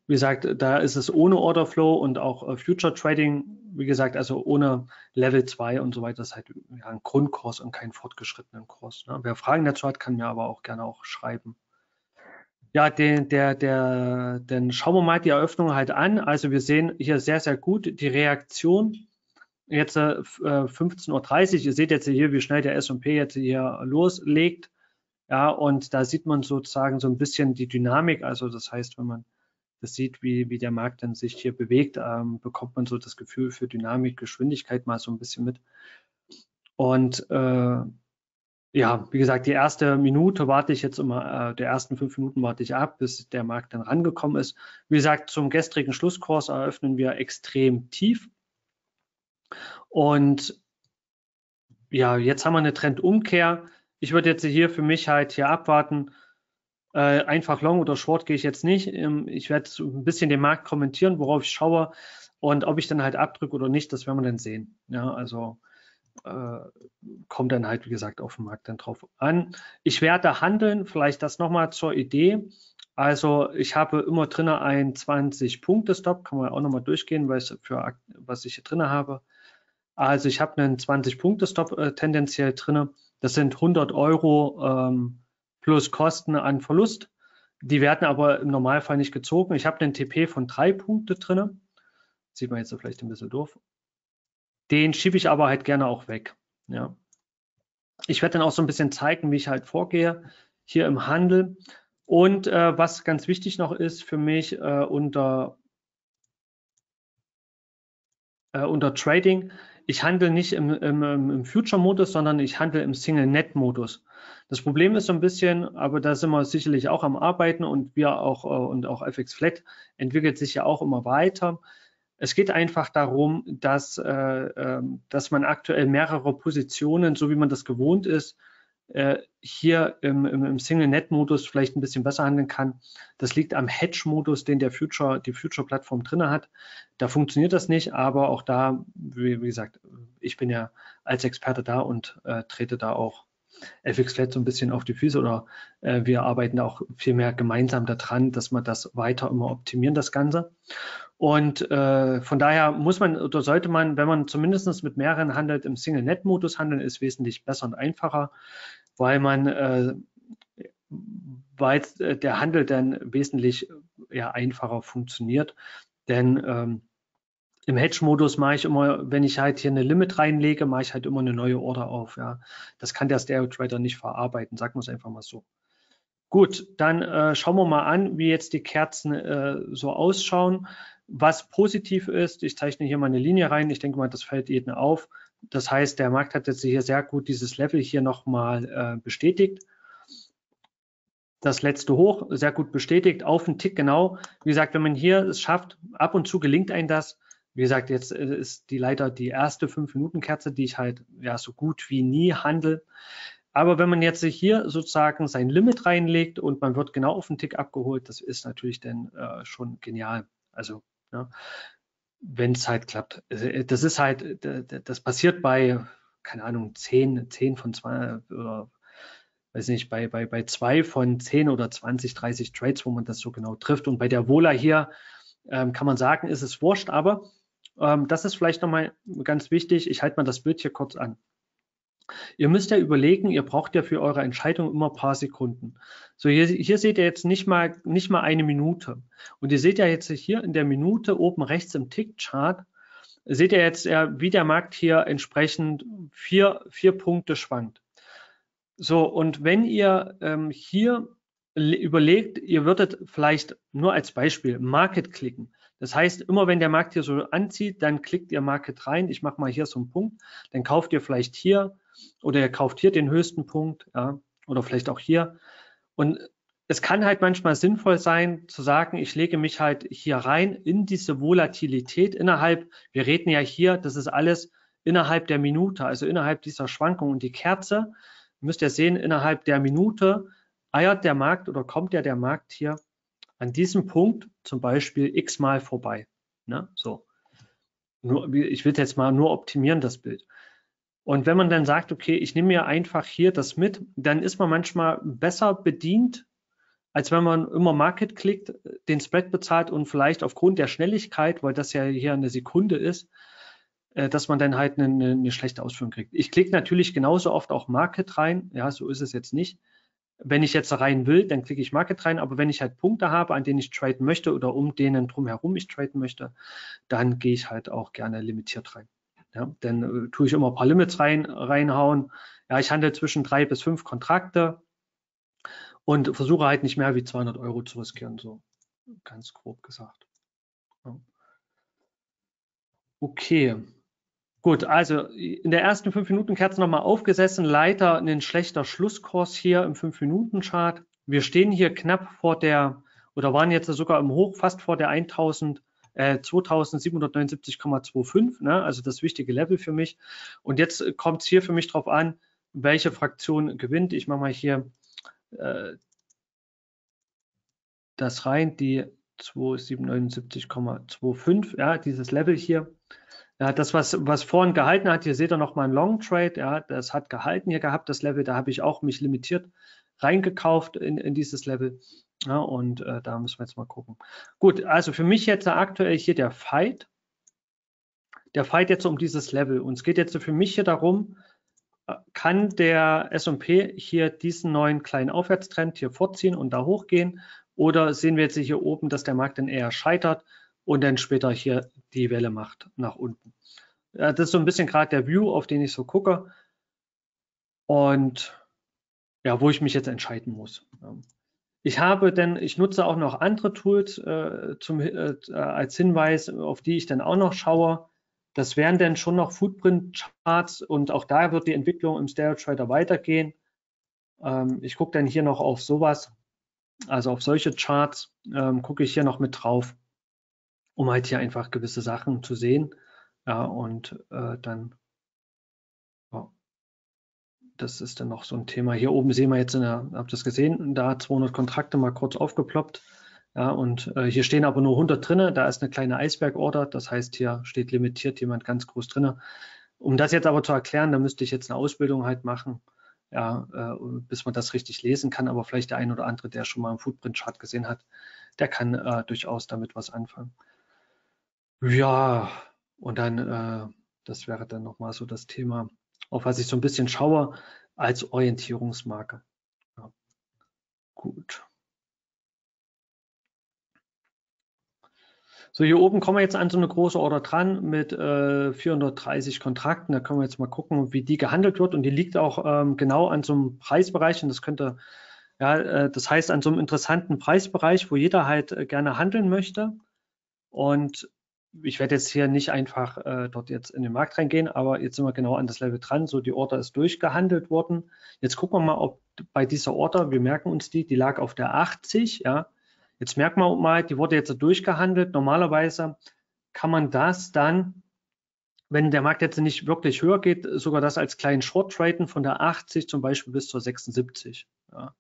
Wie gesagt, da ist es ohne Orderflow und auch äh, Future Trading, wie gesagt, also ohne Level 2 und so weiter, das ist halt ein Grundkurs und kein fortgeschrittenen Kurs. Ne? Wer Fragen dazu hat, kann mir aber auch gerne auch schreiben. Ja, den, der, der, dann schauen wir mal die Eröffnung halt an. Also wir sehen hier sehr, sehr gut die Reaktion jetzt äh, 15.30 Uhr. Ihr seht jetzt hier, wie schnell der S&P jetzt hier loslegt. Ja, und da sieht man sozusagen so ein bisschen die Dynamik. Also das heißt, wenn man das sieht, wie, wie der Markt dann sich hier bewegt, ähm, bekommt man so das Gefühl für Dynamik, Geschwindigkeit mal so ein bisschen mit. Und äh, ja, wie gesagt, die erste Minute warte ich jetzt immer, äh, der ersten fünf Minuten warte ich ab, bis der Markt dann rangekommen ist. Wie gesagt, zum gestrigen Schlusskurs eröffnen wir extrem tief. Und ja, jetzt haben wir eine Trendumkehr. Ich würde jetzt hier für mich halt hier abwarten. Äh, einfach Long oder Short gehe ich jetzt nicht. Ähm, ich werde ein bisschen den Markt kommentieren, worauf ich schaue und ob ich dann halt abdrücke oder nicht, das werden wir dann sehen. Ja, also äh, kommt dann halt, wie gesagt, auf den Markt dann drauf an. Ich werde handeln, vielleicht das nochmal zur Idee. Also ich habe immer drin einen 20-Punkte-Stop, kann man auch nochmal durchgehen, weil für, was ich hier drin habe. Also ich habe einen 20-Punkte-Stop äh, tendenziell drin. Das sind 100 Euro ähm, plus Kosten an Verlust. Die werden aber im Normalfall nicht gezogen. Ich habe einen TP von drei Punkte drin. Sieht man jetzt vielleicht ein bisschen doof. Den schiebe ich aber halt gerne auch weg. Ja. Ich werde dann auch so ein bisschen zeigen, wie ich halt vorgehe hier im Handel. Und äh, was ganz wichtig noch ist für mich äh, unter, äh, unter Trading, ich handle nicht im, im, im Future-Modus, sondern ich handle im Single-Net-Modus. Das Problem ist so ein bisschen, aber da sind wir sicherlich auch am Arbeiten und wir auch äh, und auch FX Flat entwickelt sich ja auch immer weiter. Es geht einfach darum, dass, äh, äh, dass man aktuell mehrere Positionen, so wie man das gewohnt ist, äh, hier im, im, im Single-Net-Modus vielleicht ein bisschen besser handeln kann. Das liegt am Hedge-Modus, den der Future, die Future-Plattform drin hat. Da funktioniert das nicht, aber auch da, wie, wie gesagt, ich bin ja als Experte da und äh, trete da auch FX Flat so ein bisschen auf die Füße oder äh, wir arbeiten auch viel mehr gemeinsam daran, dass wir das weiter immer optimieren, das Ganze. Und äh, von daher muss man oder sollte man, wenn man zumindest mit mehreren handelt, im Single-Net-Modus handeln, ist wesentlich besser und einfacher, weil man äh, weil äh, der Handel dann wesentlich ja, einfacher funktioniert. Denn ähm, im Hedge-Modus mache ich immer, wenn ich halt hier eine Limit reinlege, mache ich halt immer eine neue Order auf. Ja. Das kann der Stereo Trader nicht verarbeiten, sagen wir es einfach mal so. Gut, dann äh, schauen wir mal an, wie jetzt die Kerzen äh, so ausschauen. Was positiv ist, ich zeichne hier mal eine Linie rein, ich denke mal, das fällt jedem auf. Das heißt, der Markt hat jetzt hier sehr gut dieses Level hier nochmal äh, bestätigt. Das letzte Hoch sehr gut bestätigt, auf den Tick genau. Wie gesagt, wenn man hier es schafft, ab und zu gelingt einem das, wie gesagt, jetzt äh, ist die leider die erste 5-Minuten-Kerze, die ich halt ja so gut wie nie handle. Aber wenn man jetzt hier sozusagen sein Limit reinlegt und man wird genau auf den Tick abgeholt, das ist natürlich dann äh, schon genial. Also, ja, wenn es halt klappt. Äh, das ist halt, das passiert bei, keine Ahnung, 10, 10 von 2 oder weiß nicht, bei, bei, bei von 10 oder 20, 30 Trades, wo man das so genau trifft. Und bei der Vola hier ähm, kann man sagen, ist es wurscht, aber ähm, das ist vielleicht nochmal ganz wichtig. Ich halte mal das Bild hier kurz an. Ihr müsst ja überlegen, ihr braucht ja für eure Entscheidung immer ein paar Sekunden. So, hier, hier seht ihr jetzt nicht mal, nicht mal eine Minute. Und ihr seht ja jetzt hier in der Minute oben rechts im Tick-Chart, seht ihr jetzt ja, wie der Markt hier entsprechend vier, vier Punkte schwankt. So, und wenn ihr ähm, hier überlegt, ihr würdet vielleicht nur als Beispiel Market klicken. Das heißt, immer wenn der Markt hier so anzieht, dann klickt ihr Market rein. Ich mache mal hier so einen Punkt. Dann kauft ihr vielleicht hier oder ihr kauft hier den höchsten Punkt ja, oder vielleicht auch hier. Und es kann halt manchmal sinnvoll sein zu sagen, ich lege mich halt hier rein in diese Volatilität innerhalb, wir reden ja hier, das ist alles innerhalb der Minute, also innerhalb dieser Schwankung. Und die Kerze, müsst ihr sehen, innerhalb der Minute eiert der Markt oder kommt ja der Markt hier an diesem Punkt zum Beispiel x-mal vorbei. Ne? So. Nur, ich will jetzt mal nur optimieren, das Bild. Und wenn man dann sagt, okay, ich nehme mir einfach hier das mit, dann ist man manchmal besser bedient, als wenn man immer Market klickt, den Spread bezahlt und vielleicht aufgrund der Schnelligkeit, weil das ja hier eine Sekunde ist, äh, dass man dann halt eine, eine schlechte Ausführung kriegt. Ich klicke natürlich genauso oft auch Market rein, ja, so ist es jetzt nicht wenn ich jetzt rein will, dann klicke ich Market rein, aber wenn ich halt Punkte habe, an denen ich traden möchte oder um denen drumherum ich traden möchte, dann gehe ich halt auch gerne limitiert rein. Ja, dann äh, tue ich immer ein paar Limits rein, reinhauen. Ja, ich handle zwischen drei bis fünf Kontrakte und versuche halt nicht mehr wie 200 Euro zu riskieren. So. ganz grob gesagt. Okay. Gut, also in der ersten 5-Minuten-Kerze nochmal aufgesessen, leider ein schlechter Schlusskurs hier im 5-Minuten-Chart. Wir stehen hier knapp vor der, oder waren jetzt sogar im Hoch fast vor der 1000, äh, 2779,25, ne? also das wichtige Level für mich. Und jetzt kommt es hier für mich drauf an, welche Fraktion gewinnt. Ich mache mal hier äh, das rein, die 2779,25, ja, dieses Level hier. Ja, das, was, was vorhin gehalten hat, hier seht ihr nochmal ein Long Trade, ja, das hat gehalten hier gehabt, das Level, da habe ich auch mich limitiert reingekauft in, in dieses Level. Ja, und äh, da müssen wir jetzt mal gucken. Gut, also für mich jetzt aktuell hier der Fight. Der Fight jetzt um dieses Level. Und es geht jetzt für mich hier darum, äh, kann der S&P hier diesen neuen kleinen Aufwärtstrend hier vorziehen und da hochgehen? Oder sehen wir jetzt hier oben, dass der Markt dann eher scheitert und dann später hier die Welle macht nach unten? Das ist so ein bisschen gerade der View, auf den ich so gucke. Und ja, wo ich mich jetzt entscheiden muss. Ich habe denn, ich nutze auch noch andere Tools äh, zum, äh, als Hinweis, auf die ich dann auch noch schaue. Das wären dann schon noch Footprint-Charts und auch da wird die Entwicklung im Stereo Trader weitergehen. Ähm, ich gucke dann hier noch auf sowas, also auf solche Charts ähm, gucke ich hier noch mit drauf, um halt hier einfach gewisse Sachen zu sehen. Ja, und äh, dann das ist dann noch so ein Thema. Hier oben sehen wir jetzt, in der, habt ihr das gesehen, da 200 Kontrakte mal kurz aufgeploppt. Ja, und äh, hier stehen aber nur 100 drinne. Da ist eine kleine Eisberg-Order. Das heißt, hier steht limitiert jemand ganz groß drinne. Um das jetzt aber zu erklären, da müsste ich jetzt eine Ausbildung halt machen, ja, äh, bis man das richtig lesen kann. Aber vielleicht der ein oder andere, der schon mal einen Footprint-Chart gesehen hat, der kann äh, durchaus damit was anfangen. Ja, und dann, äh, das wäre dann nochmal so das Thema auf was ich so ein bisschen schaue als Orientierungsmarke. Ja. Gut. So, hier oben kommen wir jetzt an so eine große Order dran mit äh, 430 Kontrakten. Da können wir jetzt mal gucken, wie die gehandelt wird. Und die liegt auch ähm, genau an so einem Preisbereich. Und das könnte, ja, äh, das heißt an so einem interessanten Preisbereich, wo jeder halt äh, gerne handeln möchte. Und ich werde jetzt hier nicht einfach äh, dort jetzt in den Markt reingehen, aber jetzt sind wir genau an das Level dran. So, die Order ist durchgehandelt worden. Jetzt gucken wir mal, ob bei dieser Order, wir merken uns die, die lag auf der 80, ja. Jetzt merken wir mal, die wurde jetzt durchgehandelt. Normalerweise kann man das dann, wenn der Markt jetzt nicht wirklich höher geht, sogar das als kleinen Short traden von der 80 zum Beispiel bis zur 76. Ja.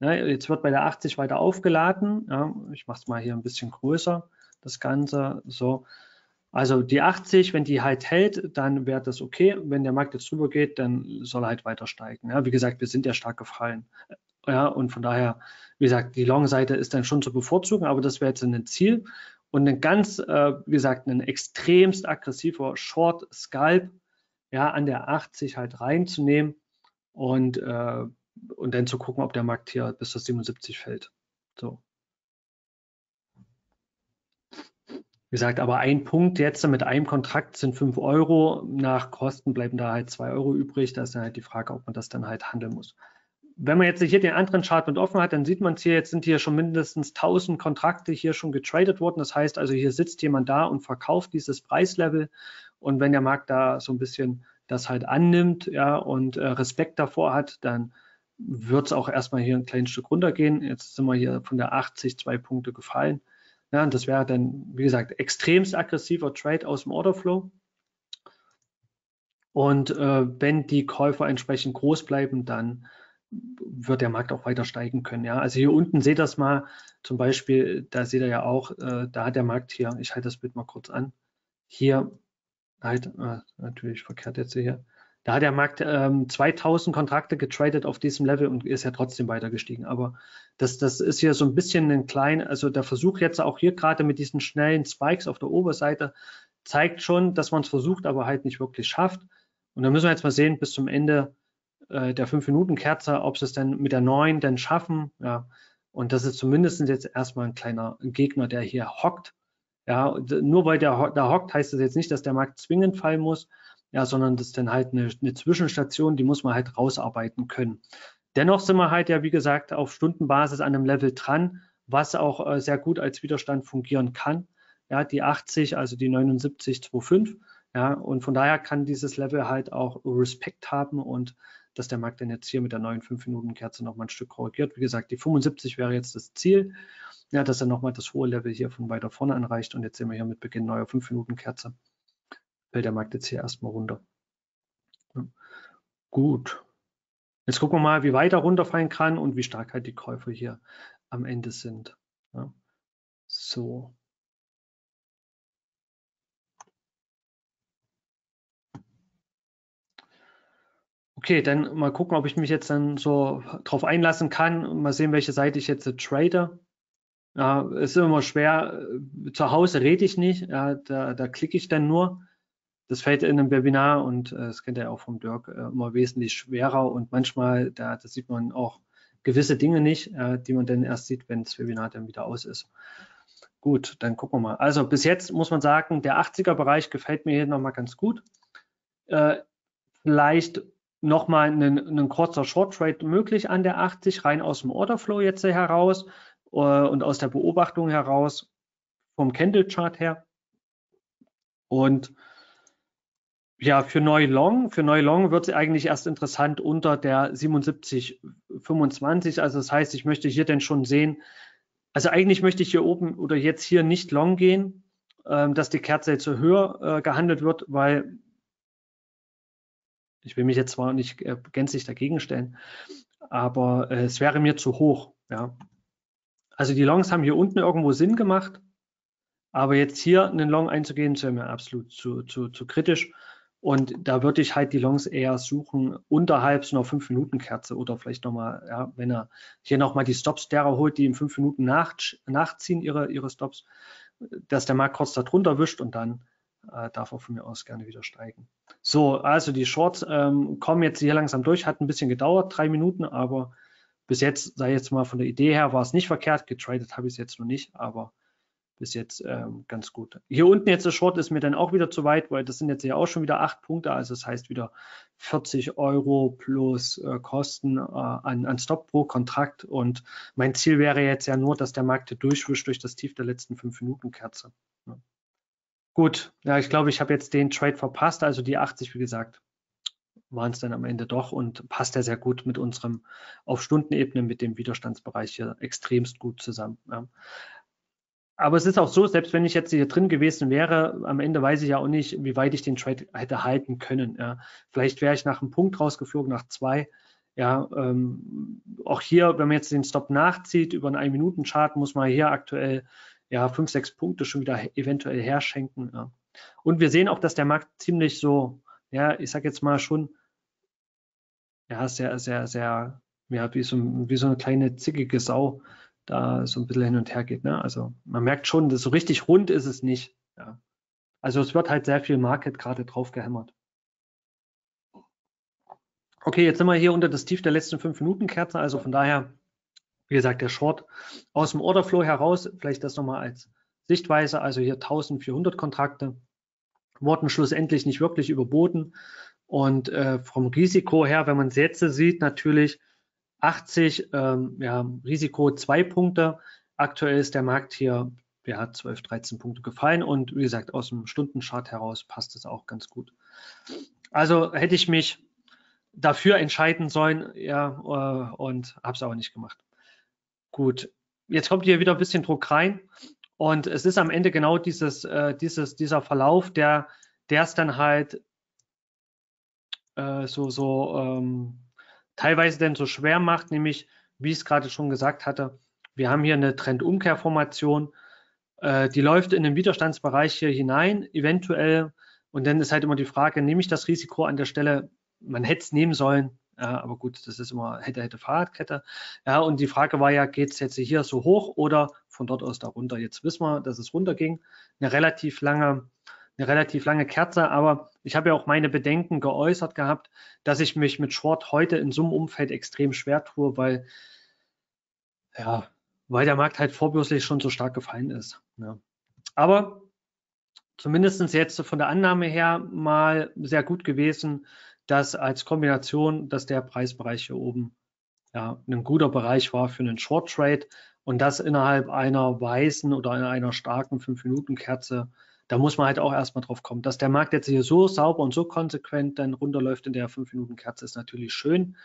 Ja, jetzt wird bei der 80 weiter aufgeladen. Ja, ich mache es mal hier ein bisschen größer das Ganze. So. Also die 80, wenn die halt hält, dann wäre das okay. Wenn der Markt jetzt drüber geht, dann soll er halt weiter steigen. Ja, wie gesagt, wir sind ja stark gefallen. Ja, und von daher, wie gesagt, die Long-Seite ist dann schon zu bevorzugen, aber das wäre jetzt ein Ziel. Und ein ganz, äh, wie gesagt, ein extremst aggressiver Short Scalp, ja, an der 80 halt reinzunehmen und, äh, und dann zu gucken, ob der Markt hier bis zur 77 fällt. So. Wie gesagt, aber ein Punkt jetzt mit einem Kontrakt sind 5 Euro. Nach Kosten bleiben da halt 2 Euro übrig. Da ist dann halt die Frage, ob man das dann halt handeln muss. Wenn man jetzt hier den anderen Chart mit offen hat, dann sieht man es hier, jetzt sind hier schon mindestens 1000 Kontrakte hier schon getradet worden. Das heißt also, hier sitzt jemand da und verkauft dieses Preislevel. Und wenn der Markt da so ein bisschen das halt annimmt, ja, und äh, Respekt davor hat, dann wird es auch erstmal hier ein kleines Stück runtergehen. Jetzt sind wir hier von der 80 zwei Punkte gefallen. Ja, und das wäre dann, wie gesagt, extremst aggressiver Trade aus dem Orderflow. Und äh, wenn die Käufer entsprechend groß bleiben, dann wird der Markt auch weiter steigen können. Ja, also hier unten seht ihr das mal, zum Beispiel, da seht ihr ja auch, äh, da hat der Markt hier, ich halte das Bild mal kurz an, hier halt, äh, natürlich verkehrt jetzt hier, da hat der Markt ähm, 2000 Kontrakte getradet auf diesem Level und ist ja trotzdem weiter gestiegen. Aber das, das ist hier so ein bisschen ein klein, also der Versuch jetzt auch hier gerade mit diesen schnellen Spikes auf der Oberseite zeigt schon, dass man es versucht, aber halt nicht wirklich schafft. Und da müssen wir jetzt mal sehen, bis zum Ende äh, der 5-Minuten-Kerze, ob sie es denn mit der 9 denn schaffen. Ja. Und das ist zumindest jetzt erstmal ein kleiner Gegner, der hier hockt. Ja, nur weil der da hockt, heißt das jetzt nicht, dass der Markt zwingend fallen muss ja, sondern das ist dann halt eine, eine Zwischenstation, die muss man halt rausarbeiten können. Dennoch sind wir halt ja, wie gesagt, auf Stundenbasis an einem Level dran, was auch äh, sehr gut als Widerstand fungieren kann. Ja, die 80, also die 79,25. Ja, und von daher kann dieses Level halt auch Respekt haben und dass der Markt dann jetzt hier mit der neuen 5-Minuten-Kerze nochmal ein Stück korrigiert. Wie gesagt, die 75 wäre jetzt das Ziel, ja, dass er nochmal das hohe Level hier von weiter vorne anreicht. Und jetzt sehen wir hier mit Beginn neuer 5-Minuten-Kerze, fällt der Markt jetzt hier erstmal runter. Gut. Jetzt gucken wir mal, wie weit er runterfallen kann und wie stark halt die Käufer hier am Ende sind. Ja. So. Okay, dann mal gucken, ob ich mich jetzt dann so drauf einlassen kann. Mal sehen, welche Seite ich jetzt trade. Ja, es ist immer schwer. Zu Hause rede ich nicht. Ja, da, da klicke ich dann nur. Das fällt in einem Webinar und äh, das kennt ihr auch vom Dirk äh, immer wesentlich schwerer und manchmal, da, da sieht man auch gewisse Dinge nicht, äh, die man dann erst sieht, wenn das Webinar dann wieder aus ist. Gut, dann gucken wir mal. Also bis jetzt muss man sagen, der 80er-Bereich gefällt mir hier nochmal ganz gut. Äh, vielleicht nochmal ein, kurzer Short Trade möglich an der 80, rein aus dem Orderflow jetzt heraus äh, und aus der Beobachtung heraus vom Candle Chart her. Und ja, für Neu-Long, für Neu-Long wird es eigentlich erst interessant unter der 77,25. Also das heißt, ich möchte hier denn schon sehen, also eigentlich möchte ich hier oben oder jetzt hier nicht Long gehen, ähm, dass die Kerze so höher äh, gehandelt wird, weil ich will mich jetzt zwar nicht äh, gänzlich dagegen stellen, aber äh, es wäre mir zu hoch. Ja. Also die Longs haben hier unten irgendwo Sinn gemacht, aber jetzt hier einen Long einzugehen, ist mir absolut zu, zu, zu kritisch. Und da würde ich halt die Longs eher suchen unterhalb so einer 5-Minuten-Kerze oder vielleicht nochmal, ja, wenn er hier nochmal die Stops derer holt, die in 5 Minuten nach, nachziehen, ihre, ihre Stops, dass der Markt kurz darunter wischt und dann äh, darf er von mir aus gerne wieder steigen. So, also die Shorts ähm, kommen jetzt hier langsam durch, hat ein bisschen gedauert, drei Minuten, aber bis jetzt, sei jetzt mal von der Idee her, war es nicht verkehrt. Getradet habe ich es jetzt noch nicht, aber bis jetzt ähm, ganz gut. Hier unten jetzt der Short ist mir dann auch wieder zu weit, weil das sind jetzt ja auch schon wieder acht Punkte, also das heißt wieder 40 Euro plus äh, Kosten äh, an, an Stop pro Kontrakt und mein Ziel wäre jetzt ja nur, dass der Markt durchwischt durch das Tief der letzten fünf Minuten Kerze. Ja. Gut, ja, ich glaube, ich habe jetzt den Trade verpasst, also die 80, wie gesagt, waren es dann am Ende doch und passt ja sehr gut mit unserem auf Stundenebene mit dem Widerstandsbereich hier extremst gut zusammen. Ja. Aber es ist auch so, selbst wenn ich jetzt hier drin gewesen wäre, am Ende weiß ich ja auch nicht, wie weit ich den Trade hätte halten können. Ja. Vielleicht wäre ich nach einem Punkt rausgeflogen, nach zwei. Ja, ähm, auch hier, wenn man jetzt den Stop nachzieht über einen Ein-Minuten-Chart, muss man hier aktuell ja fünf, sechs Punkte schon wieder eventuell herschenken. Ja. Und wir sehen auch, dass der Markt ziemlich so, ja, ich sag jetzt mal schon, ja, sehr, sehr, sehr, ja, wie so, wie so eine kleine zickige Sau da so ein bisschen hin und her geht. Ne? Also man merkt schon, dass so richtig rund ist es nicht. Ja. Also es wird halt sehr viel Market gerade drauf gehämmert. Okay, jetzt sind wir hier unter das Tief der letzten fünf Minuten Kerze. Also von daher, wie gesagt, der Short aus dem Orderflow heraus, vielleicht das nochmal als Sichtweise. Also hier 1400 Kontrakte wurden schlussendlich nicht wirklich überboten. Und äh, vom Risiko her, wenn man es jetzt sieht, natürlich 80, ähm, ja, Risiko zwei Punkte. Aktuell ist der Markt hier ja, 12, 13 Punkte gefallen und wie gesagt, aus dem Stundenchart heraus passt es auch ganz gut. Also hätte ich mich dafür entscheiden sollen, ja, äh, und habe es aber nicht gemacht. Gut, jetzt kommt hier wieder ein bisschen Druck rein und es ist am Ende genau dieses, äh, dieses, dieser Verlauf, der, der es dann halt äh, so, so ähm, teilweise denn so schwer macht, nämlich, wie ich es gerade schon gesagt hatte, wir haben hier eine Trendumkehrformation, äh, die läuft in den Widerstandsbereich hier hinein, eventuell, und dann ist halt immer die Frage, nehme ich das Risiko an der Stelle, man hätte es nehmen sollen, ja, aber gut, das ist immer hätte, hätte Fahrradkette. Ja, und die Frage war ja, geht es jetzt hier so hoch oder von dort aus da runter? Jetzt wissen wir, dass es runterging. Eine relativ lange eine relativ lange Kerze, aber ich habe ja auch meine Bedenken geäußert gehabt, dass ich mich mit Short heute in so einem Umfeld extrem schwer tue, weil, ja, weil der Markt halt vorbürstlich schon so stark gefallen ist. Ja. Aber zumindest jetzt von der Annahme her mal sehr gut gewesen, dass als Kombination, dass der Preisbereich hier oben ja, ein guter Bereich war für einen Short Trade Und das innerhalb einer weißen oder einer starken 5-Minuten-Kerze, da muss man halt auch erstmal drauf kommen. Dass der Markt jetzt hier so sauber und so konsequent dann runterläuft in der 5-Minuten-Kerze ist natürlich schön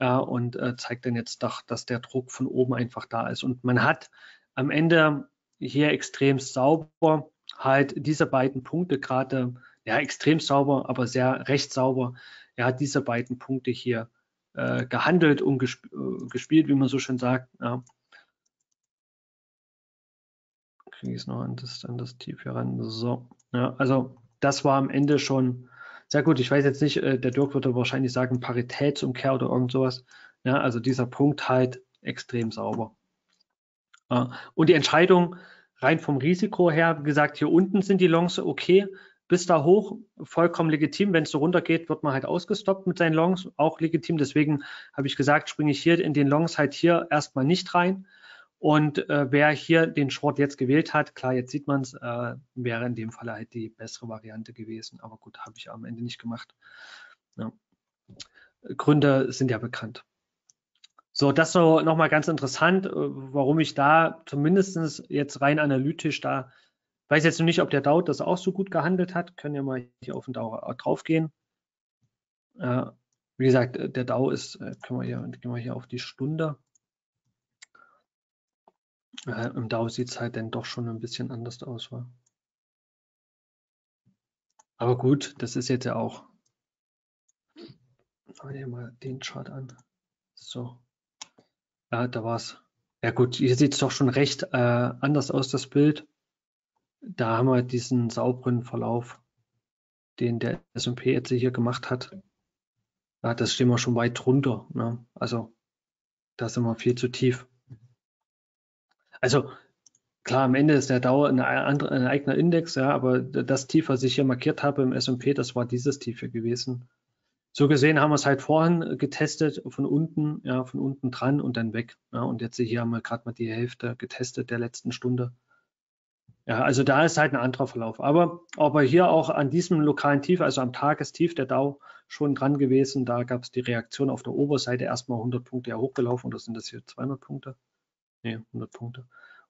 ja, und äh, zeigt dann jetzt doch, dass der Druck von oben einfach da ist. Und man hat am Ende hier extrem sauber halt diese beiden Punkte gerade, ja, extrem sauber, aber sehr recht sauber, er hat diese beiden Punkte hier äh, gehandelt und gesp äh, gespielt, wie man so schön sagt. Ja. Kriege ich es noch an das, an das Tief hier ran. So, ja, also das war am Ende schon sehr gut. Ich weiß jetzt nicht, äh, der Dirk würde wahrscheinlich sagen Paritätsumkehr oder irgend sowas. Ja, also dieser Punkt halt extrem sauber. Und die Entscheidung rein vom Risiko her, wie gesagt, hier unten sind die Longs okay, bis da hoch vollkommen legitim. Wenn es so runter geht, wird man halt ausgestoppt mit seinen Longs, auch legitim. Deswegen habe ich gesagt, springe ich hier in den Longs halt hier erstmal nicht rein. Und äh, wer hier den Short jetzt gewählt hat, klar, jetzt sieht man es, äh, wäre in dem Fall halt die bessere Variante gewesen. Aber gut, habe ich am Ende nicht gemacht. Ja. Gründe sind ja bekannt. So, das so nochmal ganz interessant, äh, warum ich da zumindest jetzt rein analytisch da, weiß jetzt nicht, ob der Dow das auch so gut gehandelt hat, können ja mal hier auf den Dow drauf gehen. Äh, wie gesagt, äh, der Dow ist, äh, können wir hier, gehen wir hier auf die Stunde. Äh, Im Dow sieht es halt dann doch schon ein bisschen anders aus. Wa? Aber gut, das ist jetzt ja auch. Schauen wir mal den Chart an. So. Ja, da war es. Ja gut, hier sieht es doch schon recht äh, anders aus, das Bild. Da haben wir diesen sauberen Verlauf, den der S&P jetzt hier gemacht hat. Ja, das stehen wir schon weit drunter. Ne? Also da sind wir viel zu tief. Also klar, am Ende ist der Dauer ein, ein eigener Index, ja, aber das Tief, was ich hier markiert habe im S&P, das war dieses Tief hier gewesen. So gesehen haben wir es halt vorhin getestet, von unten, ja, von unten dran und dann weg. Ja, und jetzt hier haben wir gerade mal die Hälfte getestet der letzten Stunde. Ja, also da ist halt ein anderer Verlauf. Aber, aber hier auch an diesem lokalen Tief, also am Tagestief der Dow schon dran gewesen, da gab es die Reaktion auf der Oberseite erstmal 100 Punkte hochgelaufen oder sind das hier 200 Punkte? Nee, 100 Punkte.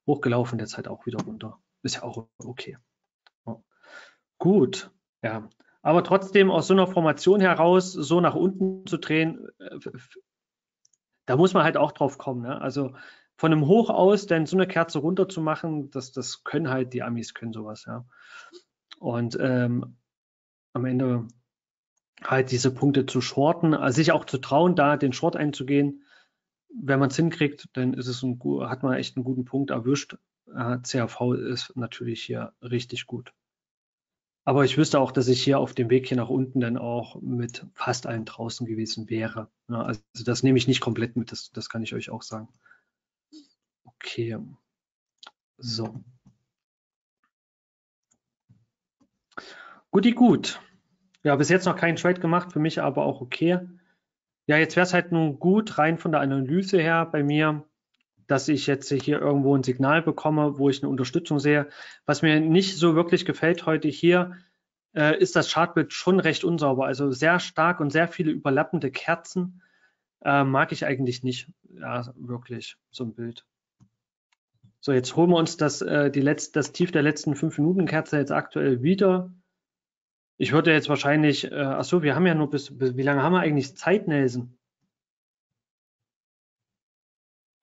Hochgelaufen, jetzt halt auch wieder runter. Ist ja auch okay. Ja. Gut, ja. Aber trotzdem aus so einer Formation heraus so nach unten zu drehen, äh, da muss man halt auch drauf kommen. Ne? Also von einem Hoch aus dann so eine Kerze runter zu machen, das, das können halt die Amis, können sowas, ja. Und ähm, am Ende halt diese Punkte zu shorten, also sich auch zu trauen, da den Short einzugehen. Wenn man es hinkriegt, dann ist es ein, hat man echt einen guten Punkt erwischt. Äh, CAV ist natürlich hier richtig gut. Aber ich wüsste auch, dass ich hier auf dem Weg hier nach unten dann auch mit fast allen draußen gewesen wäre. Also das nehme ich nicht komplett mit, das, das kann ich euch auch sagen. Okay. So. Guti gut. Ja, bis jetzt noch keinen Trade gemacht, für mich aber auch okay. Ja, jetzt wäre es halt nun gut, rein von der Analyse her bei mir, dass ich jetzt hier irgendwo ein Signal bekomme, wo ich eine Unterstützung sehe. Was mir nicht so wirklich gefällt heute hier, äh, ist das Chartbild schon recht unsauber. Also sehr stark und sehr viele überlappende Kerzen äh, mag ich eigentlich nicht. Ja, wirklich, so ein Bild. So, jetzt holen wir uns das, äh, die letzte, das Tief der letzten fünf Minuten Kerze jetzt aktuell wieder. Ich würde jetzt wahrscheinlich, äh, ach so, wir haben ja nur bis, bis, wie lange haben wir eigentlich Zeit, Nelson?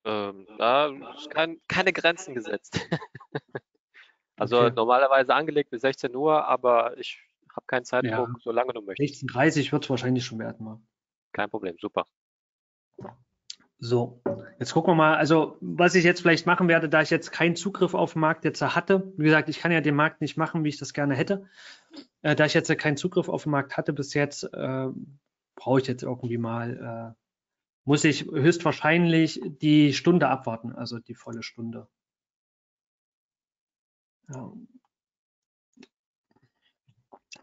Ähm, da ist kein, keine Grenzen gesetzt. also okay. normalerweise angelegt bis 16 Uhr, aber ich habe keinen Zeitdruck, ja. solange du möchtest. 16.30 wird es wahrscheinlich schon werden. Mal. Kein Problem, super. So, jetzt gucken wir mal. Also, was ich jetzt vielleicht machen werde, da ich jetzt keinen Zugriff auf den Markt jetzt hatte, wie gesagt, ich kann ja den Markt nicht machen, wie ich das gerne hätte. Äh, da ich jetzt keinen Zugriff auf den Markt hatte bis jetzt, äh, brauche ich jetzt irgendwie mal äh, muss ich höchstwahrscheinlich die Stunde abwarten, also die volle Stunde. Ja.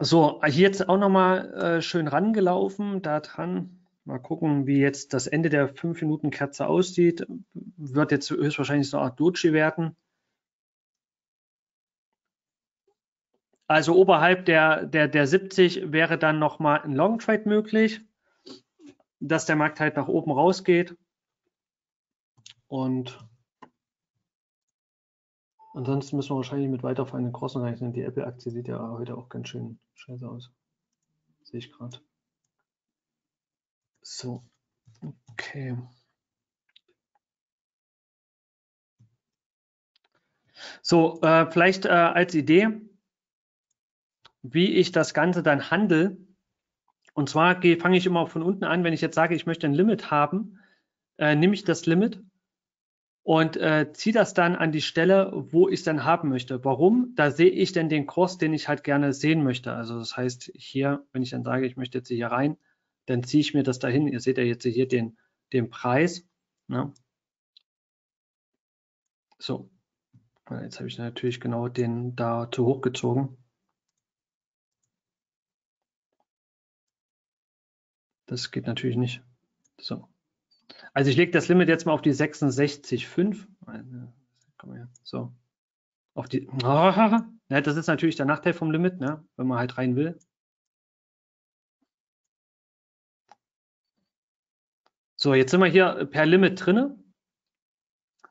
So, hier jetzt auch nochmal äh, schön rangelaufen, da dran. Mal gucken, wie jetzt das Ende der 5-Minuten-Kerze aussieht. Wird jetzt höchstwahrscheinlich so eine Art Doji werden. Also oberhalb der, der, der 70 wäre dann nochmal ein Long Trade möglich dass der Markt halt nach oben rausgeht. Und Ansonsten müssen wir wahrscheinlich mit weiterfallenden Crossen rechnen. Die Apple-Aktie sieht ja heute auch ganz schön scheiße aus. Sehe ich gerade. So, okay. So, äh, vielleicht äh, als Idee, wie ich das Ganze dann handle. Und zwar fange ich immer von unten an, wenn ich jetzt sage, ich möchte ein Limit haben, äh, nehme ich das Limit und äh, ziehe das dann an die Stelle, wo ich es dann haben möchte. Warum? Da sehe ich dann den Kurs, den ich halt gerne sehen möchte. Also das heißt, hier, wenn ich dann sage, ich möchte jetzt hier rein, dann ziehe ich mir das dahin. Ihr seht ja jetzt hier den, den Preis. Ne? So, jetzt habe ich natürlich genau den da zu hoch gezogen. Das geht natürlich nicht. So. Also ich lege das Limit jetzt mal auf die 66,5. So. Auf die. Ja, das ist natürlich der Nachteil vom Limit, ne? wenn man halt rein will. So, jetzt sind wir hier per Limit drinne.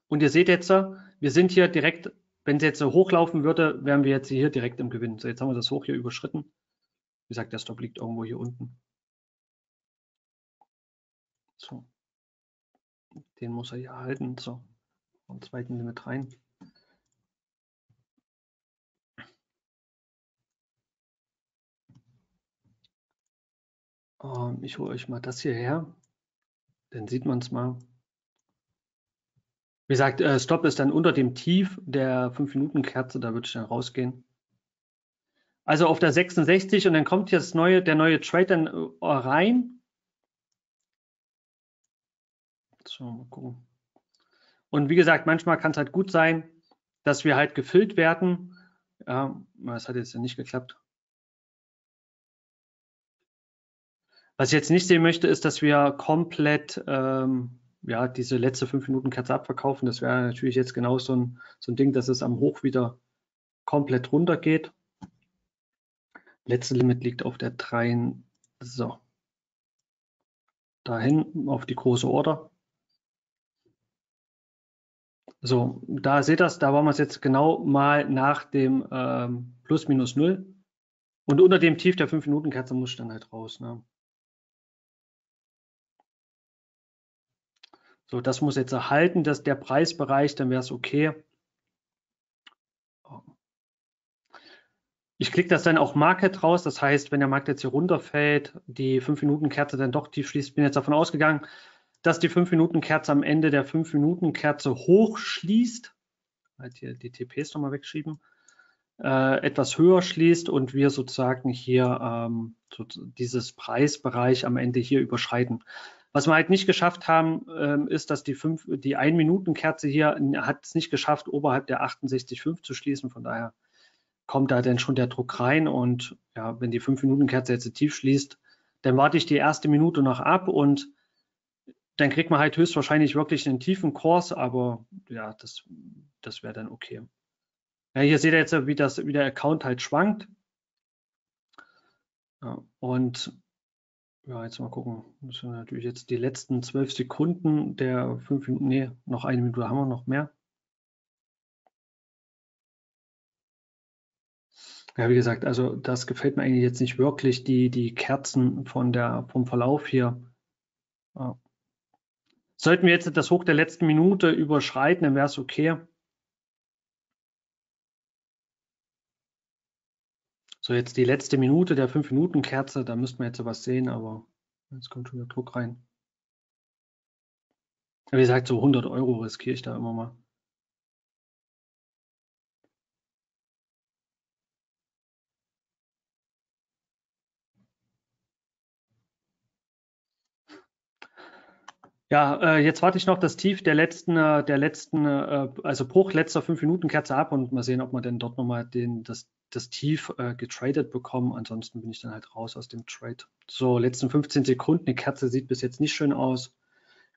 Und ihr seht jetzt, wir sind hier direkt, wenn es jetzt so hochlaufen würde, wären wir jetzt hier direkt im Gewinn. So, jetzt haben wir das hoch hier überschritten. Wie gesagt, der Stop liegt irgendwo hier unten. So. Den muss er hier halten. So. Und zweiten Limit rein. Ähm, ich hole euch mal das hier her. Dann sieht man es mal. Wie gesagt, äh, Stop ist dann unter dem Tief der 5-Minuten-Kerze, da würde ich dann rausgehen. Also auf der 66 und dann kommt jetzt neue, der neue Trade dann äh, rein So, mal gucken. Und wie gesagt, manchmal kann es halt gut sein, dass wir halt gefüllt werden. Ja, das hat jetzt nicht geklappt. Was ich jetzt nicht sehen möchte, ist, dass wir komplett ähm, ja, diese letzte 5 Minuten Kerze abverkaufen. Das wäre natürlich jetzt genau so ein, so ein Ding, dass es am Hoch wieder komplett runter geht. Letzte Limit liegt auf der 3. So. Dahin auf die große Order. So, da seht ihr da waren wir jetzt genau mal nach dem ähm, Plus minus Null. Und unter dem Tief der 5-Minuten-Kerze muss ich dann halt raus. Ne? So, das muss jetzt erhalten, dass der Preisbereich, dann wäre es okay. Ich klicke das dann auch Market raus. Das heißt, wenn der Markt jetzt hier runterfällt, die 5-Minuten-Kerze dann doch tief schließt, bin jetzt davon ausgegangen, dass die 5-Minuten-Kerze am Ende der 5-Minuten-Kerze hochschließt, halt hier die TPs nochmal wegschieben, äh, etwas höher schließt und wir sozusagen hier ähm, so dieses Preisbereich am Ende hier überschreiten. Was wir halt nicht geschafft haben, ähm, ist, dass die, die 1-Minuten-Kerze hier hat es nicht geschafft, oberhalb der 68,5 zu schließen. Von daher kommt da dann schon der Druck rein und ja, wenn die 5-Minuten-Kerze jetzt tief schließt, dann warte ich die erste Minute noch ab und dann kriegt man halt höchstwahrscheinlich wirklich einen tiefen Kurs, aber ja, das, das wäre dann okay. Ja, hier seht ihr jetzt, wie, das, wie der Account halt schwankt. Ja, und ja, jetzt mal gucken. Das sind natürlich jetzt die letzten zwölf Sekunden der fünf Minuten. Nee, noch eine Minute haben wir noch mehr. Ja, wie gesagt, also das gefällt mir eigentlich jetzt nicht wirklich, die, die Kerzen von der, vom Verlauf hier. Ja. Sollten wir jetzt das Hoch der letzten Minute überschreiten, dann wäre es okay. So, jetzt die letzte Minute der 5-Minuten-Kerze, da müssten wir jetzt was sehen, aber jetzt kommt schon der Druck rein. Wie gesagt, so 100 Euro riskiere ich da immer mal. Ja, äh, jetzt warte ich noch das Tief der letzten, äh, der letzten, äh, also Bruch letzter 5 Minuten Kerze ab und mal sehen, ob wir denn dort nochmal den, das, das Tief äh, getradet bekommen. Ansonsten bin ich dann halt raus aus dem Trade. So, letzten 15 Sekunden. Die Kerze sieht bis jetzt nicht schön aus.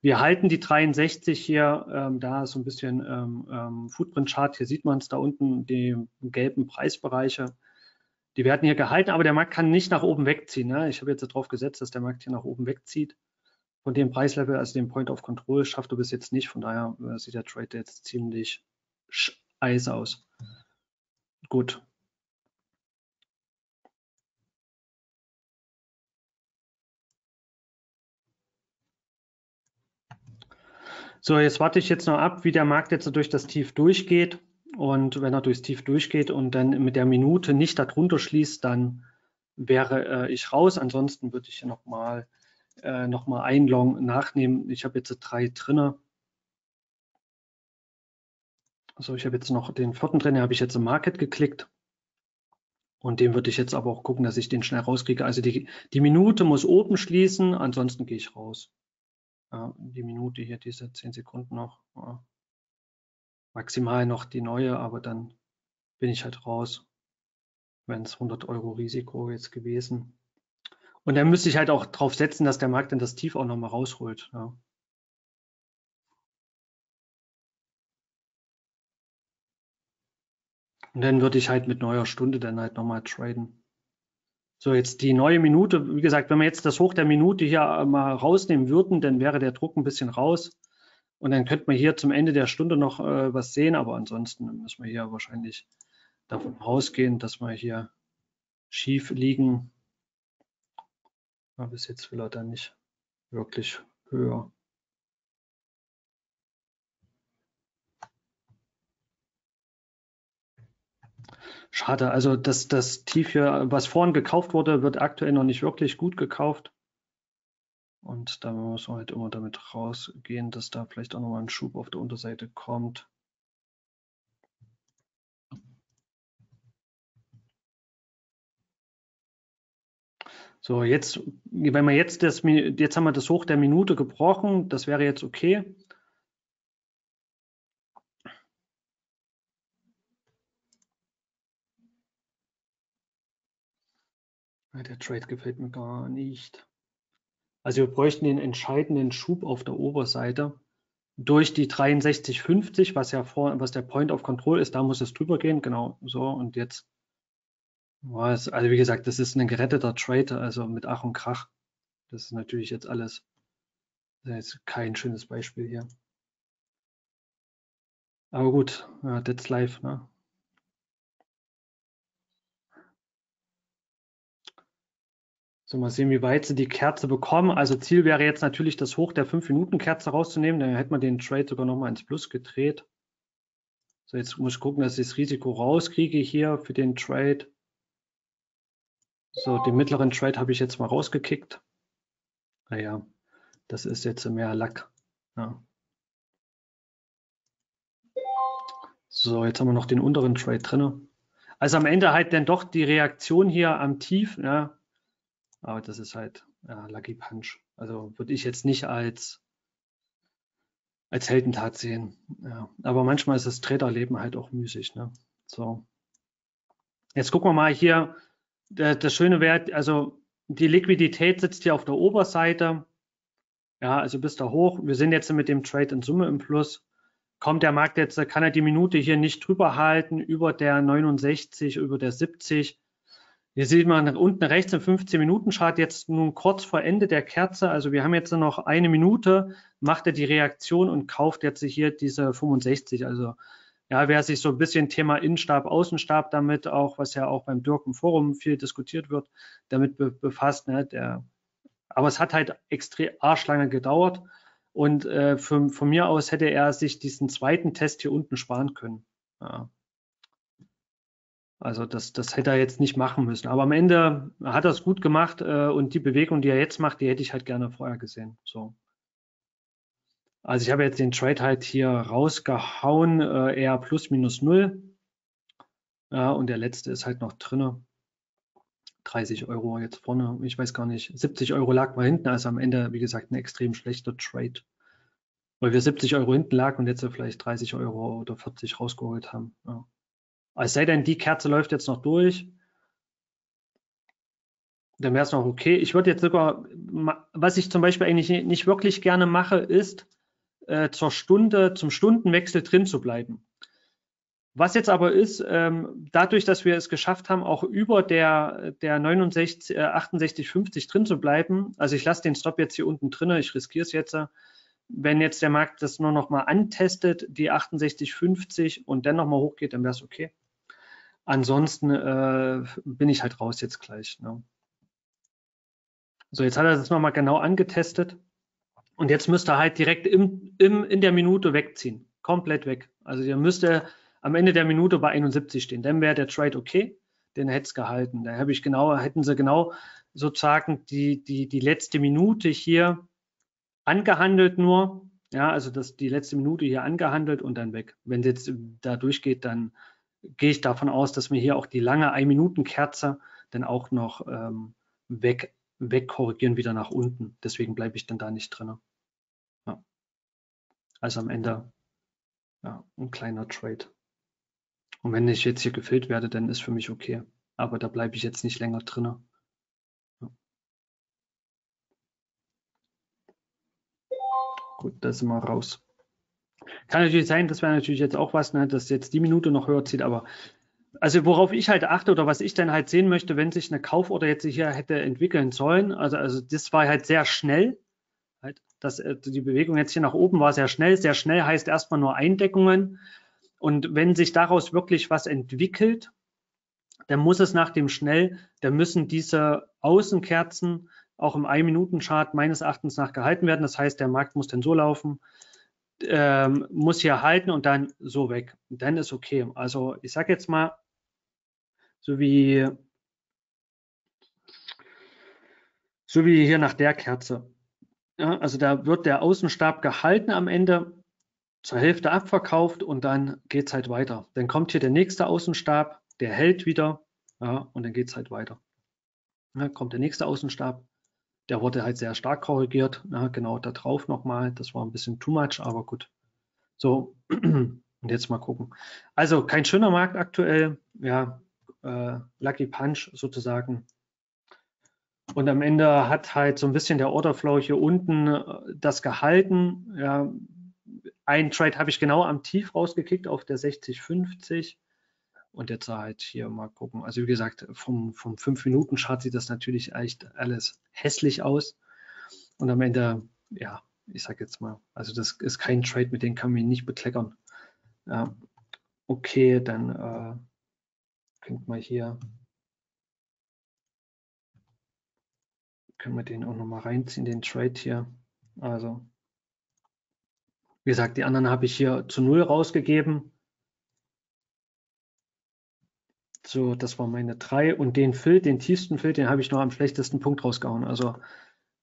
Wir halten die 63 hier, ähm, da ist so ein bisschen ähm, ähm, Footprint-Chart. Hier sieht man es da unten, die gelben Preisbereiche. Die werden hier gehalten, aber der Markt kann nicht nach oben wegziehen. Ne? Ich habe jetzt darauf gesetzt, dass der Markt hier nach oben wegzieht von dem Preislevel, also dem Point of Control, schafft du bis jetzt nicht. Von daher äh, sieht der Trade jetzt ziemlich Eis aus. Gut. So, jetzt warte ich jetzt noch ab, wie der Markt jetzt durch das Tief durchgeht. Und wenn er durchs Tief durchgeht und dann mit der Minute nicht darunter schließt, dann wäre äh, ich raus. Ansonsten würde ich nochmal äh, noch mal ein Long nachnehmen. Ich habe jetzt drei drinne. So, ich habe jetzt noch den vierten drin, habe ich jetzt im Market geklickt. Und den würde ich jetzt aber auch gucken, dass ich den schnell rauskriege. Also die, die Minute muss oben schließen, ansonsten gehe ich raus. Ja, die Minute hier, diese 10 Sekunden noch. Ja. Maximal noch die neue, aber dann bin ich halt raus, wenn es 100 Euro Risiko jetzt gewesen. Und dann müsste ich halt auch drauf setzen, dass der Markt dann das Tief auch nochmal rausholt. Ja. Und dann würde ich halt mit neuer Stunde dann halt nochmal traden. So, jetzt die neue Minute. Wie gesagt, wenn wir jetzt das Hoch der Minute hier mal rausnehmen würden, dann wäre der Druck ein bisschen raus. Und dann könnte man hier zum Ende der Stunde noch äh, was sehen, aber ansonsten müssen wir hier wahrscheinlich davon ausgehen, dass wir hier schief liegen. Aber bis jetzt will er dann nicht wirklich höher. Schade, also das, das Tief hier, was vorhin gekauft wurde, wird aktuell noch nicht wirklich gut gekauft. Und da muss man halt immer damit rausgehen, dass da vielleicht auch nochmal ein Schub auf der Unterseite kommt. So, jetzt, wenn wir jetzt das, jetzt haben wir das Hoch der Minute gebrochen, das wäre jetzt okay. Der Trade gefällt mir gar nicht. Also wir bräuchten den entscheidenden Schub auf der Oberseite durch die 6350, was ja vor, was der Point of Control ist, da muss es drüber gehen, genau so. Und jetzt also wie gesagt, das ist ein geretteter Trade, also mit Ach und Krach. Das ist natürlich jetzt alles, jetzt kein schönes Beispiel hier. Aber gut, ja, that's live, ne? So, mal sehen, wie weit sie die Kerze bekommen. Also Ziel wäre jetzt natürlich, das Hoch der 5-Minuten-Kerze rauszunehmen. Dann hätte man den Trade sogar nochmal ins Plus gedreht. So, jetzt muss ich gucken, dass ich das Risiko rauskriege hier für den Trade. So, den mittleren Trade habe ich jetzt mal rausgekickt. Naja, das ist jetzt mehr Lack. Ja. So, jetzt haben wir noch den unteren Trade drin. Also am Ende halt dann doch die Reaktion hier am Tief, ja, aber das ist halt ja, Lucky Punch. Also würde ich jetzt nicht als, als Heldentat sehen. Ja. Aber manchmal ist das Traderleben halt auch müßig. Ne? So. Jetzt gucken wir mal hier. Das Schöne wäre, also die Liquidität sitzt hier auf der Oberseite. Ja, also bis da hoch. Wir sind jetzt mit dem Trade in Summe im Plus. Kommt der Markt jetzt, kann er die Minute hier nicht drüber halten, über der 69, über der 70, hier sieht man unten rechts im 15-Minuten-Chart jetzt nun kurz vor Ende der Kerze. Also wir haben jetzt noch eine Minute, macht er die Reaktion und kauft jetzt hier diese 65. Also ja, wer sich so ein bisschen Thema Innenstab, Außenstab damit auch, was ja auch beim Dirk im Forum viel diskutiert wird, damit be befasst. Ne, der, aber es hat halt extrem arschlange gedauert. Und äh, von, von mir aus hätte er sich diesen zweiten Test hier unten sparen können. Ja. Also das, das hätte er jetzt nicht machen müssen. Aber am Ende hat er es gut gemacht äh, und die Bewegung, die er jetzt macht, die hätte ich halt gerne vorher gesehen. So. Also ich habe jetzt den Trade halt hier rausgehauen, äh, eher plus minus null. Ja, und der letzte ist halt noch drinne. 30 Euro jetzt vorne, ich weiß gar nicht, 70 Euro lag mal hinten, also am Ende, wie gesagt, ein extrem schlechter Trade. Weil wir 70 Euro hinten lagen und jetzt vielleicht 30 Euro oder 40 rausgeholt haben. Ja. Es sei denn, die Kerze läuft jetzt noch durch. Dann wäre es noch okay. Ich würde jetzt sogar, was ich zum Beispiel eigentlich nicht wirklich gerne mache, ist äh, zur Stunde, zum Stundenwechsel drin zu bleiben. Was jetzt aber ist, ähm, dadurch, dass wir es geschafft haben, auch über der, der 69, äh, 68, 50 drin zu bleiben, also ich lasse den Stop jetzt hier unten drin, ich riskiere es jetzt, wenn jetzt der Markt das nur noch mal antestet, die 68,50 und dann noch mal hochgeht, dann wäre es okay. Ansonsten äh, bin ich halt raus jetzt gleich. Ne? So, jetzt hat er das nochmal genau angetestet. Und jetzt müsste er halt direkt im, im, in der Minute wegziehen. Komplett weg. Also ihr müsste am Ende der Minute bei 71 stehen. Dann wäre der Trade okay. Den hätte es gehalten. Da ich genau, hätten sie genau sozusagen die, die, die letzte Minute hier angehandelt nur. Ja, also das, die letzte Minute hier angehandelt und dann weg. Wenn es jetzt da durchgeht, dann gehe ich davon aus, dass wir hier auch die lange 1-Minuten-Kerze dann auch noch ähm, weg wegkorrigieren wieder nach unten. Deswegen bleibe ich dann da nicht drin. Also am Ende ja, ein kleiner Trade. Und wenn ich jetzt hier gefüllt werde, dann ist für mich okay. Aber da bleibe ich jetzt nicht länger drin. Ja. Gut, da sind wir raus. Kann natürlich sein, das wäre natürlich jetzt auch was, ne, dass jetzt die Minute noch höher zieht, aber also worauf ich halt achte oder was ich dann halt sehen möchte, wenn sich eine Kauforder jetzt hier hätte entwickeln sollen, also, also das war halt sehr schnell. Halt, das, äh, die Bewegung jetzt hier nach oben war sehr schnell. Sehr schnell heißt erstmal nur Eindeckungen. Und wenn sich daraus wirklich was entwickelt, dann muss es nach dem Schnell, dann müssen diese Außenkerzen auch im 1-Minuten-Chart meines Erachtens nach gehalten werden. Das heißt, der Markt muss dann so laufen, ähm, muss hier halten und dann so weg. Dann ist okay. Also ich sage jetzt mal, so wie, so wie hier nach der Kerze. Ja, also da wird der Außenstab gehalten am Ende, zur Hälfte abverkauft und dann geht es halt weiter. Dann kommt hier der nächste Außenstab, der hält wieder ja, und dann geht es halt weiter. Ja, kommt der nächste Außenstab, der wurde halt sehr stark korrigiert. Ja, genau da drauf nochmal. Das war ein bisschen too much, aber gut. So, und jetzt mal gucken. Also kein schöner Markt aktuell. Ja, äh, Lucky Punch sozusagen. Und am Ende hat halt so ein bisschen der Orderflow hier unten äh, das gehalten. Ja, ein Trade habe ich genau am Tief rausgekickt auf der 60,50. Und jetzt halt hier mal gucken. Also wie gesagt, vom, vom 5-Minuten-Chart sieht das natürlich echt alles hässlich aus. Und am Ende, ja, ich sage jetzt mal, also das ist kein Trade, mit dem kann man nicht bekleckern. Ja, okay, dann äh, können wir hier, können wir den auch nochmal reinziehen, den Trade hier. Also, wie gesagt, die anderen habe ich hier zu null rausgegeben. So, das war meine drei und den Fill, den tiefsten Fill, den habe ich noch am schlechtesten Punkt rausgehauen. Also,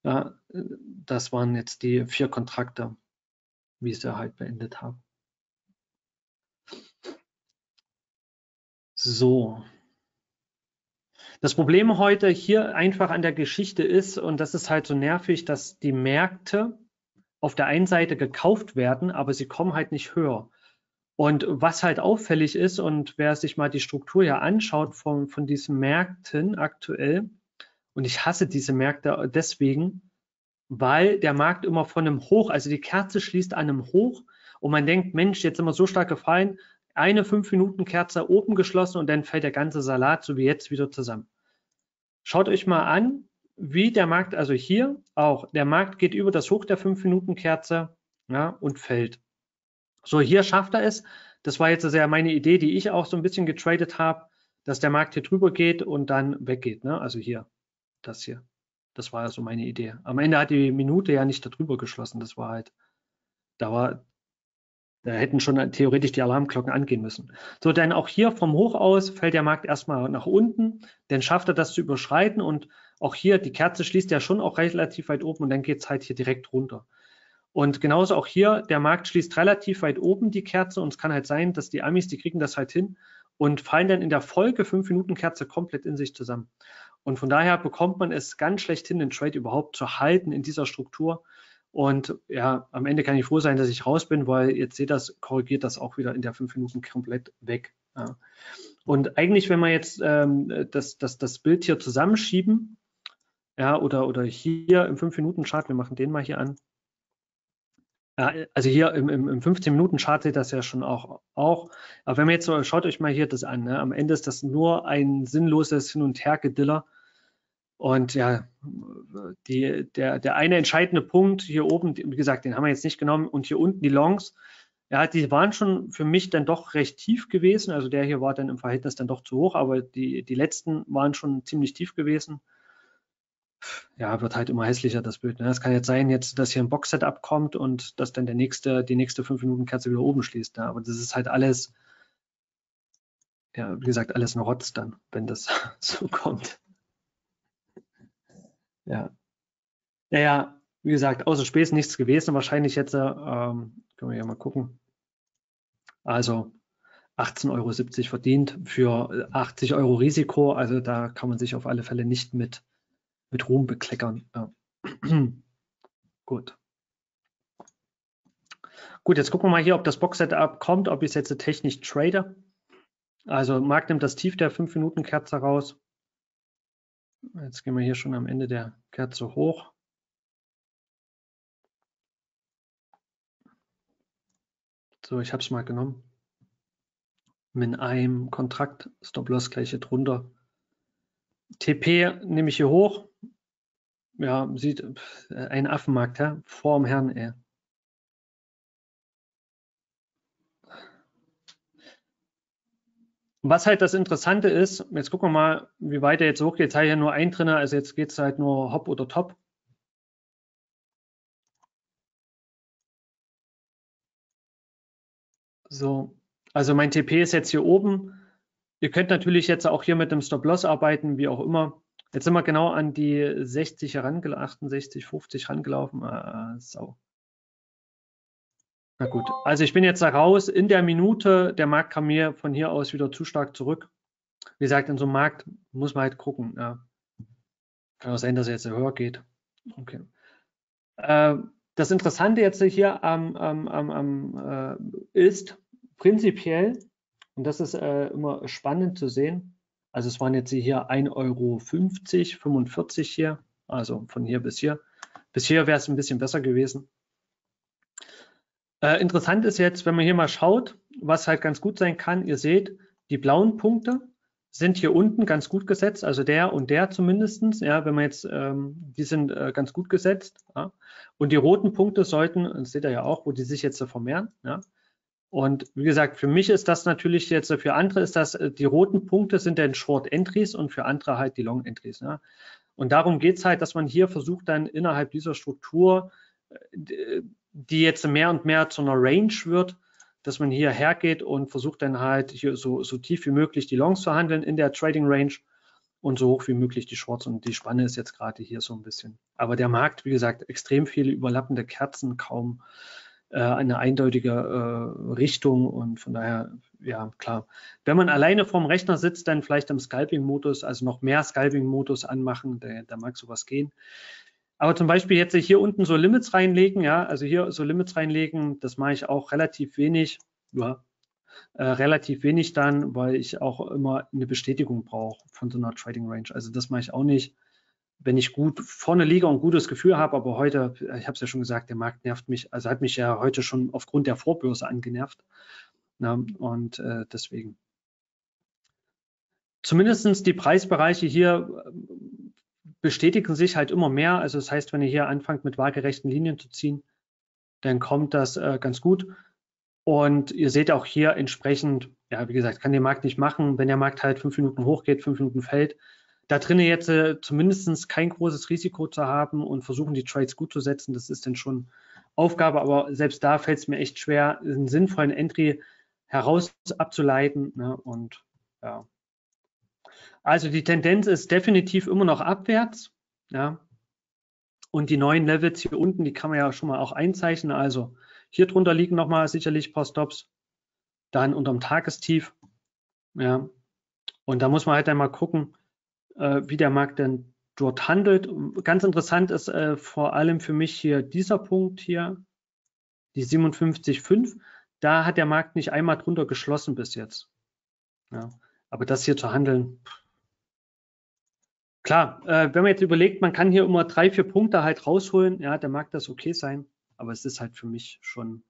ja, das waren jetzt die vier Kontrakte, wie ich sie halt beendet habe. So. Das Problem heute hier einfach an der Geschichte ist, und das ist halt so nervig, dass die Märkte auf der einen Seite gekauft werden, aber sie kommen halt nicht höher. Und was halt auffällig ist, und wer sich mal die Struktur ja anschaut von, von diesen Märkten aktuell, und ich hasse diese Märkte deswegen, weil der Markt immer von einem Hoch, also die Kerze schließt an einem Hoch und man denkt, Mensch, jetzt sind wir so stark gefallen, eine 5-Minuten-Kerze oben geschlossen und dann fällt der ganze Salat, so wie jetzt, wieder zusammen. Schaut euch mal an, wie der Markt, also hier auch, der Markt geht über das Hoch der 5-Minuten-Kerze ja, und fällt. So, hier schafft er es. Das war jetzt also meine Idee, die ich auch so ein bisschen getradet habe, dass der Markt hier drüber geht und dann weggeht. Ne? Also hier, das hier. Das war ja so meine Idee. Am Ende hat die Minute ja nicht darüber geschlossen. Das war halt, da war, da hätten schon theoretisch die Alarmglocken angehen müssen. So, dann auch hier vom Hoch aus fällt der Markt erstmal nach unten, dann schafft er das zu überschreiten und auch hier, die Kerze schließt ja schon auch relativ weit oben und dann geht es halt hier direkt runter. Und genauso auch hier, der Markt schließt relativ weit oben die Kerze und es kann halt sein, dass die Amis, die kriegen das halt hin und fallen dann in der Folge 5 Minuten Kerze komplett in sich zusammen. Und von daher bekommt man es ganz schlecht hin, den Trade überhaupt zu halten in dieser Struktur. Und ja, am Ende kann ich froh sein, dass ich raus bin, weil jetzt seht das, korrigiert das auch wieder in der fünf Minuten komplett weg. Ja. Und eigentlich, wenn wir jetzt ähm, das, das, das Bild hier zusammenschieben, ja, oder, oder hier im 5-Minuten-Chart, wir machen den mal hier an. Ja, also hier im, im, im 15-Minuten-Chart seht das ja schon auch, auch. Aber wenn man jetzt so, schaut euch mal hier das an, ne? am Ende ist das nur ein sinnloses Hin- und Her-Gediller Und ja, die, der, der eine entscheidende Punkt hier oben, wie gesagt, den haben wir jetzt nicht genommen, und hier unten die Longs, ja, die waren schon für mich dann doch recht tief gewesen. Also der hier war dann im Verhältnis dann doch zu hoch, aber die, die letzten waren schon ziemlich tief gewesen. Ja, wird halt immer hässlicher, das Bild. Ne? Es kann jetzt sein, jetzt, dass hier ein Box-Setup kommt und dass dann der nächste, die nächste 5-Minuten-Kerze wieder oben schließt. Ne? Aber das ist halt alles, ja, wie gesagt, alles ein Rotz dann, wenn das so kommt. Ja. Naja, wie gesagt, außer Späß nichts gewesen. Wahrscheinlich jetzt, ähm, können wir ja mal gucken. Also 18,70 Euro verdient für 80 Euro Risiko. Also da kann man sich auf alle Fälle nicht mit, mit Ruhm bekleckern. Ja. Gut. Gut, jetzt gucken wir mal hier, ob das Box-Setup kommt, ob ich es jetzt technisch trade. Also Markt nimmt das Tief der 5-Minuten-Kerze raus. Jetzt gehen wir hier schon am Ende der Kerze hoch. So, ich habe es mal genommen. Mit einem Kontrakt, Stop-Loss gleich hier drunter. TP nehme ich hier hoch. Ja, sieht äh, ein Affenmarkt, ja? vor dem Herrn, ey. Was halt das Interessante ist, jetzt gucken wir mal, wie weit er jetzt hochgeht. Jetzt habe ich ja nur ein drin, also jetzt geht es halt nur Hop oder Top. So, also mein TP ist jetzt hier oben. Ihr könnt natürlich jetzt auch hier mit dem Stop-Loss arbeiten, wie auch immer. Jetzt sind wir genau an die 60 herangelaufen, 68, 50 herangelaufen. Ah, sau. Na gut, also ich bin jetzt da raus in der Minute. Der Markt kam mir von hier aus wieder zu stark zurück. Wie gesagt, in so einem Markt muss man halt gucken. Ja. Kann auch sein, dass er jetzt höher geht. Okay. Äh, das Interessante jetzt hier am, am, am, äh, ist prinzipiell, und das ist äh, immer spannend zu sehen, also es waren jetzt hier 1,50 Euro, 45 hier, also von hier bis hier. Bis hier wäre es ein bisschen besser gewesen. Äh, interessant ist jetzt, wenn man hier mal schaut, was halt ganz gut sein kann, ihr seht, die blauen Punkte sind hier unten ganz gut gesetzt, also der und der zumindestens. ja, wenn man jetzt, ähm, die sind äh, ganz gut gesetzt, ja. und die roten Punkte sollten, das seht ihr ja auch, wo die sich jetzt vermehren, ja. Und wie gesagt, für mich ist das natürlich jetzt, für andere ist das, äh, die roten Punkte sind dann Short Entries und für andere halt die Long Entries. Ja. Und darum geht es halt, dass man hier versucht dann innerhalb dieser Struktur äh, die jetzt mehr und mehr zu einer Range wird, dass man hier hergeht und versucht dann halt hier so, so tief wie möglich die Longs zu handeln in der Trading Range und so hoch wie möglich die Shorts. Und die Spanne ist jetzt gerade hier so ein bisschen. Aber der Markt, wie gesagt, extrem viele überlappende Kerzen, kaum äh, eine eindeutige äh, Richtung. Und von daher, ja, klar. Wenn man alleine vorm Rechner sitzt, dann vielleicht im Scalping-Modus, also noch mehr Scalping-Modus anmachen, da mag sowas gehen. Aber zum Beispiel jetzt hier unten so Limits reinlegen, ja, also hier so Limits reinlegen, das mache ich auch relativ wenig, ja, äh, relativ wenig dann, weil ich auch immer eine Bestätigung brauche von so einer Trading Range. Also das mache ich auch nicht, wenn ich gut vorne liege und ein gutes Gefühl habe, aber heute, ich habe es ja schon gesagt, der Markt nervt mich, also hat mich ja heute schon aufgrund der Vorbörse angenervt. Na, und äh, deswegen. Zumindestens die Preisbereiche hier bestätigen sich halt immer mehr. Also das heißt, wenn ihr hier anfangt mit waagerechten Linien zu ziehen, dann kommt das äh, ganz gut. Und ihr seht auch hier entsprechend, ja, wie gesagt, kann der Markt nicht machen, wenn der Markt halt fünf Minuten hochgeht, fünf Minuten fällt. Da drinnen jetzt äh, zumindest kein großes Risiko zu haben und versuchen, die Trades gut zu setzen, das ist dann schon Aufgabe. Aber selbst da fällt es mir echt schwer, einen sinnvollen Entry heraus abzuleiten. Ne? Und ja, also die Tendenz ist definitiv immer noch abwärts. Ja. Und die neuen Levels hier unten, die kann man ja schon mal auch einzeichnen. Also hier drunter liegen nochmal sicherlich ein paar Stops. Dann unterm Tagestief. Ja. Und da muss man halt einmal gucken, äh, wie der Markt denn dort handelt. Ganz interessant ist äh, vor allem für mich hier dieser Punkt hier, die 57,5. Da hat der Markt nicht einmal drunter geschlossen bis jetzt. Ja. Aber das hier zu handeln, Klar, äh, wenn man jetzt überlegt, man kann hier immer drei, vier Punkte halt rausholen, ja, dann mag das okay sein, aber es ist halt für mich schon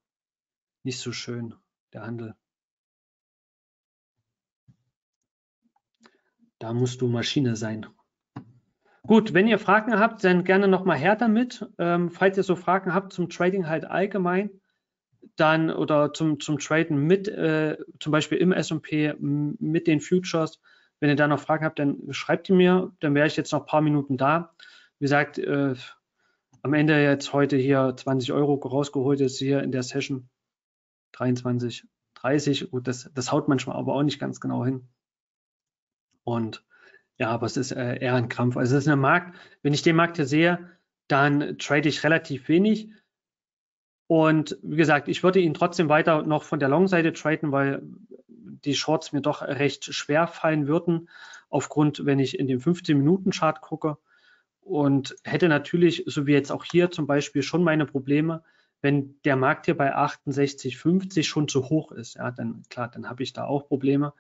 nicht so schön, der Handel. Da musst du Maschine sein. Gut, wenn ihr Fragen habt, dann gerne nochmal her damit. Ähm, falls ihr so Fragen habt zum Trading halt allgemein, dann oder zum, zum Traden mit, äh, zum Beispiel im S&P mit den Futures, wenn ihr da noch Fragen habt, dann schreibt die mir, dann wäre ich jetzt noch ein paar Minuten da. Wie gesagt, äh, am Ende jetzt heute hier 20 Euro rausgeholt ist hier in der Session 23, 30. Gut, das, das haut manchmal aber auch nicht ganz genau hin. Und ja, aber es ist äh, eher ein Krampf. Also es ist ein Markt, wenn ich den Markt hier sehe, dann trade ich relativ wenig. Und wie gesagt, ich würde ihn trotzdem weiter noch von der Long-Seite traden, weil die Shorts mir doch recht schwer fallen würden, aufgrund, wenn ich in den 15-Minuten-Chart gucke. Und hätte natürlich, so wie jetzt auch hier zum Beispiel, schon meine Probleme, wenn der Markt hier bei 68,50 schon zu hoch ist. Ja, dann klar, dann habe ich da auch Probleme.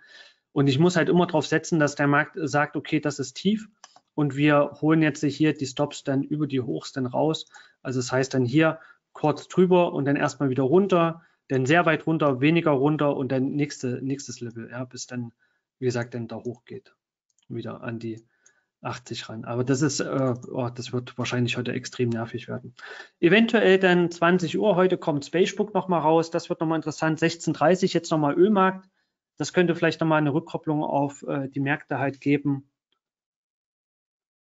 Und ich muss halt immer darauf setzen, dass der Markt sagt, okay, das ist tief und wir holen jetzt hier die Stops dann über die Hochs dann raus. Also das heißt dann hier kurz drüber und dann erstmal wieder runter, dann sehr weit runter, weniger runter und dann nächste, nächstes Level, ja, bis dann, wie gesagt, dann da hoch geht. Wieder an die 80 ran. Aber das ist, äh, oh, das wird wahrscheinlich heute extrem nervig werden. Eventuell dann 20 Uhr, heute kommt Spacebook nochmal raus, das wird nochmal interessant. 16.30 jetzt nochmal Ölmarkt. Das könnte vielleicht nochmal eine Rückkopplung auf äh, die Märkte halt geben.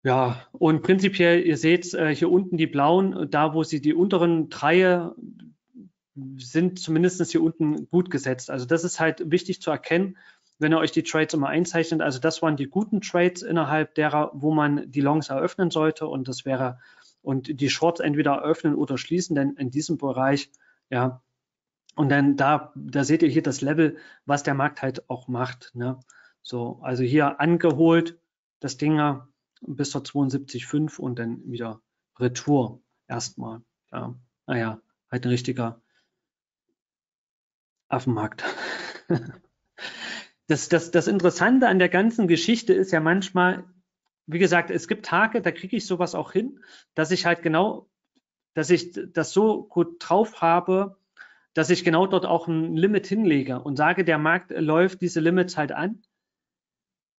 Ja, und prinzipiell, ihr seht äh, hier unten die blauen, da wo sie die unteren drei sind zumindest hier unten gut gesetzt. Also das ist halt wichtig zu erkennen, wenn ihr euch die Trades immer einzeichnet. Also das waren die guten Trades innerhalb derer, wo man die Longs eröffnen sollte und das wäre und die Shorts entweder eröffnen oder schließen, denn in diesem Bereich, ja, und dann da, da seht ihr hier das Level, was der Markt halt auch macht. Ne? So, also hier angeholt, das Ding bis zur 72,5 und dann wieder Retour erstmal. Ja, naja, halt ein richtiger Affenmarkt. das, das, das Interessante an der ganzen Geschichte ist ja manchmal, wie gesagt, es gibt Tage, da kriege ich sowas auch hin, dass ich halt genau, dass ich das so gut drauf habe, dass ich genau dort auch ein Limit hinlege und sage, der Markt läuft diese Limits halt an.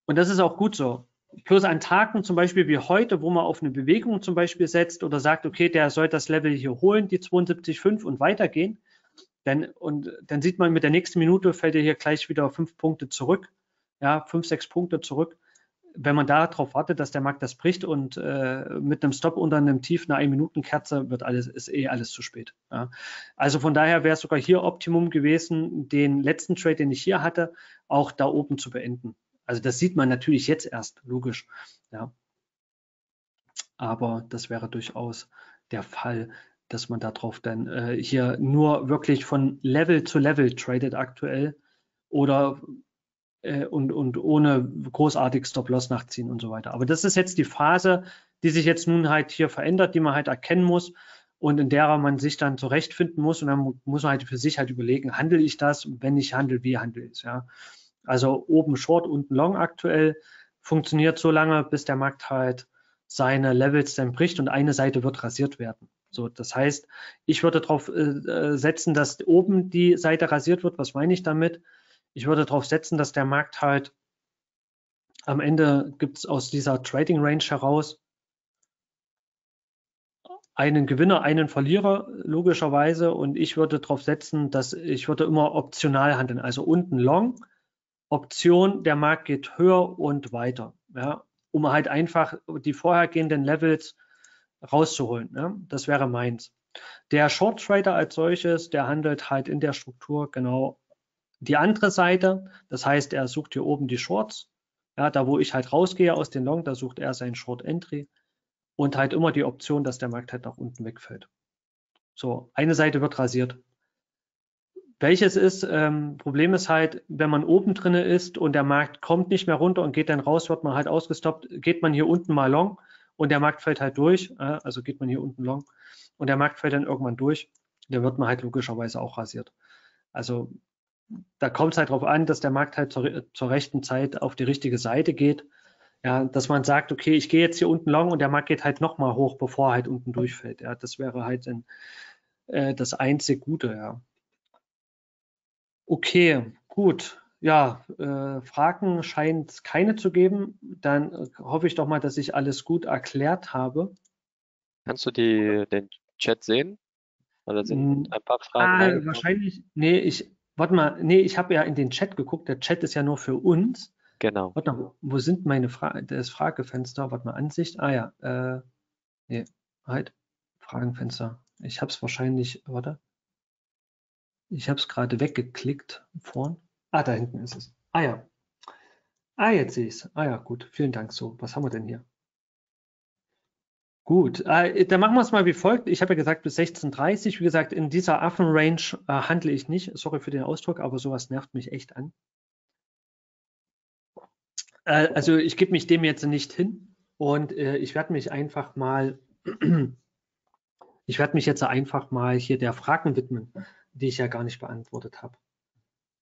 Und das ist auch gut so. Bloß an Tagen zum Beispiel wie heute, wo man auf eine Bewegung zum Beispiel setzt oder sagt, okay, der soll das Level hier holen, die 72,5 und weitergehen, dann, und dann sieht man mit der nächsten Minute fällt er hier gleich wieder fünf Punkte zurück, ja, fünf, sechs Punkte zurück wenn man darauf wartet, dass der Markt das bricht und äh, mit einem Stop unter einem Tief eine 1-Minuten-Kerze wird alles, ist eh alles zu spät. Ja. Also von daher wäre es sogar hier Optimum gewesen, den letzten Trade, den ich hier hatte, auch da oben zu beenden. Also das sieht man natürlich jetzt erst, logisch. Ja. Aber das wäre durchaus der Fall, dass man darauf dann äh, hier nur wirklich von Level zu Level tradet aktuell oder äh, und, und ohne großartig Stop-Loss nachziehen und so weiter. Aber das ist jetzt die Phase, die sich jetzt nun halt hier verändert, die man halt erkennen muss und in der man sich dann zurechtfinden muss und dann muss man halt für sich halt überlegen, handle ich das? Wenn ich handle, wie handle ich es? Ja? Also oben Short, unten Long aktuell funktioniert so lange, bis der Markt halt seine Levels dann bricht und eine Seite wird rasiert werden. So, das heißt, ich würde darauf äh, äh setzen, dass oben die Seite rasiert wird. Was meine ich damit? ich würde darauf setzen, dass der Markt halt am Ende gibt es aus dieser Trading Range heraus einen Gewinner, einen Verlierer, logischerweise. Und ich würde darauf setzen, dass ich würde immer optional handeln. Also unten Long, Option, der Markt geht höher und weiter. Ja, um halt einfach die vorhergehenden Levels rauszuholen. Ja, das wäre meins. Der Short Trader als solches, der handelt halt in der Struktur genau die andere Seite. Das heißt, er sucht hier oben die Shorts. Ja, da wo ich halt rausgehe aus den Long, da sucht er sein Short Entry und halt immer die Option, dass der Markt halt nach unten wegfällt. So, eine Seite wird rasiert. Welches ist, ähm, Problem ist halt, wenn man oben drinne ist und der Markt kommt nicht mehr runter und geht dann raus, wird man halt ausgestoppt, geht man hier unten mal long und der Markt fällt halt durch, äh, also geht man hier unten long und der Markt fällt dann irgendwann durch, dann wird man halt logischerweise auch rasiert. Also da kommt es halt darauf an, dass der Markt halt zur, zur, rechten Zeit auf die richtige Seite geht. Ja, dass man sagt, okay, ich gehe jetzt hier unten long und der Markt geht halt nochmal hoch, bevor er halt unten durchfällt. Ja, das wäre halt ein, äh, das einzig Gute, ja. Okay, gut. Ja, äh, Fragen scheint es keine zu geben. Dann äh, hoffe ich doch mal, dass ich alles gut erklärt habe. Kannst du die, den Chat sehen? Oder sind Hm, ein paar Fragen? Ah, wahrscheinlich, nee, ich, warte mal, nee, ich habe ja in den Chat geguckt. Der Chat ist ja nur für uns. Genau. Warte mal, wo sind meine Fragen? Das Fragefenster, warte mal, Ansicht. Ah ja, äh, nee, halt, Fragenfenster. Ich habe es wahrscheinlich, warte. Ich habe es gerade weggeklickt vorn. Ah, da hinten ist es. Ah ja. Ah, jetzt sehe ich es. Ah ja, gut. Vielen Dank. So, was haben wir denn hier? Gut, äh, dann machen wir es mal wie folgt. Ich habe ja gesagt bis 16.30 Wie gesagt, in dieser Affenrange äh, handle ich nicht. Sorry für den Ausdruck, aber sowas nervt mich echt an. Äh, also ich gebe mich dem jetzt nicht hin und äh, ich werde mich einfach mal, ich werde mich jetzt einfach mal hier der Fragen widmen, die ich ja gar nicht beantwortet habe.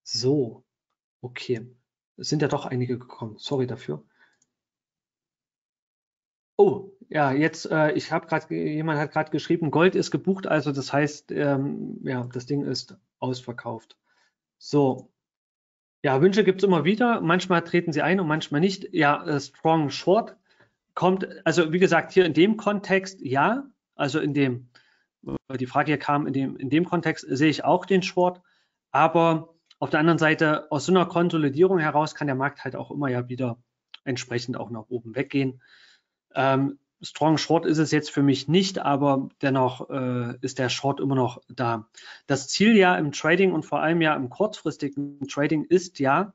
So, okay. Es sind ja doch einige gekommen. Sorry dafür. Oh, ja, jetzt, äh, ich habe gerade, jemand hat gerade geschrieben, Gold ist gebucht, also das heißt, ähm, ja, das Ding ist ausverkauft. So, ja, Wünsche gibt es immer wieder. Manchmal treten sie ein und manchmal nicht. Ja, äh, Strong Short kommt, also wie gesagt, hier in dem Kontext ja, also in dem, die Frage hier kam, in dem, in dem Kontext sehe ich auch den Short, aber auf der anderen Seite, aus so einer Konsolidierung heraus kann der Markt halt auch immer ja wieder entsprechend auch nach oben weggehen. Ähm, Strong Short ist es jetzt für mich nicht, aber dennoch äh, ist der Short immer noch da. Das Ziel ja im Trading und vor allem ja im kurzfristigen Trading ist ja,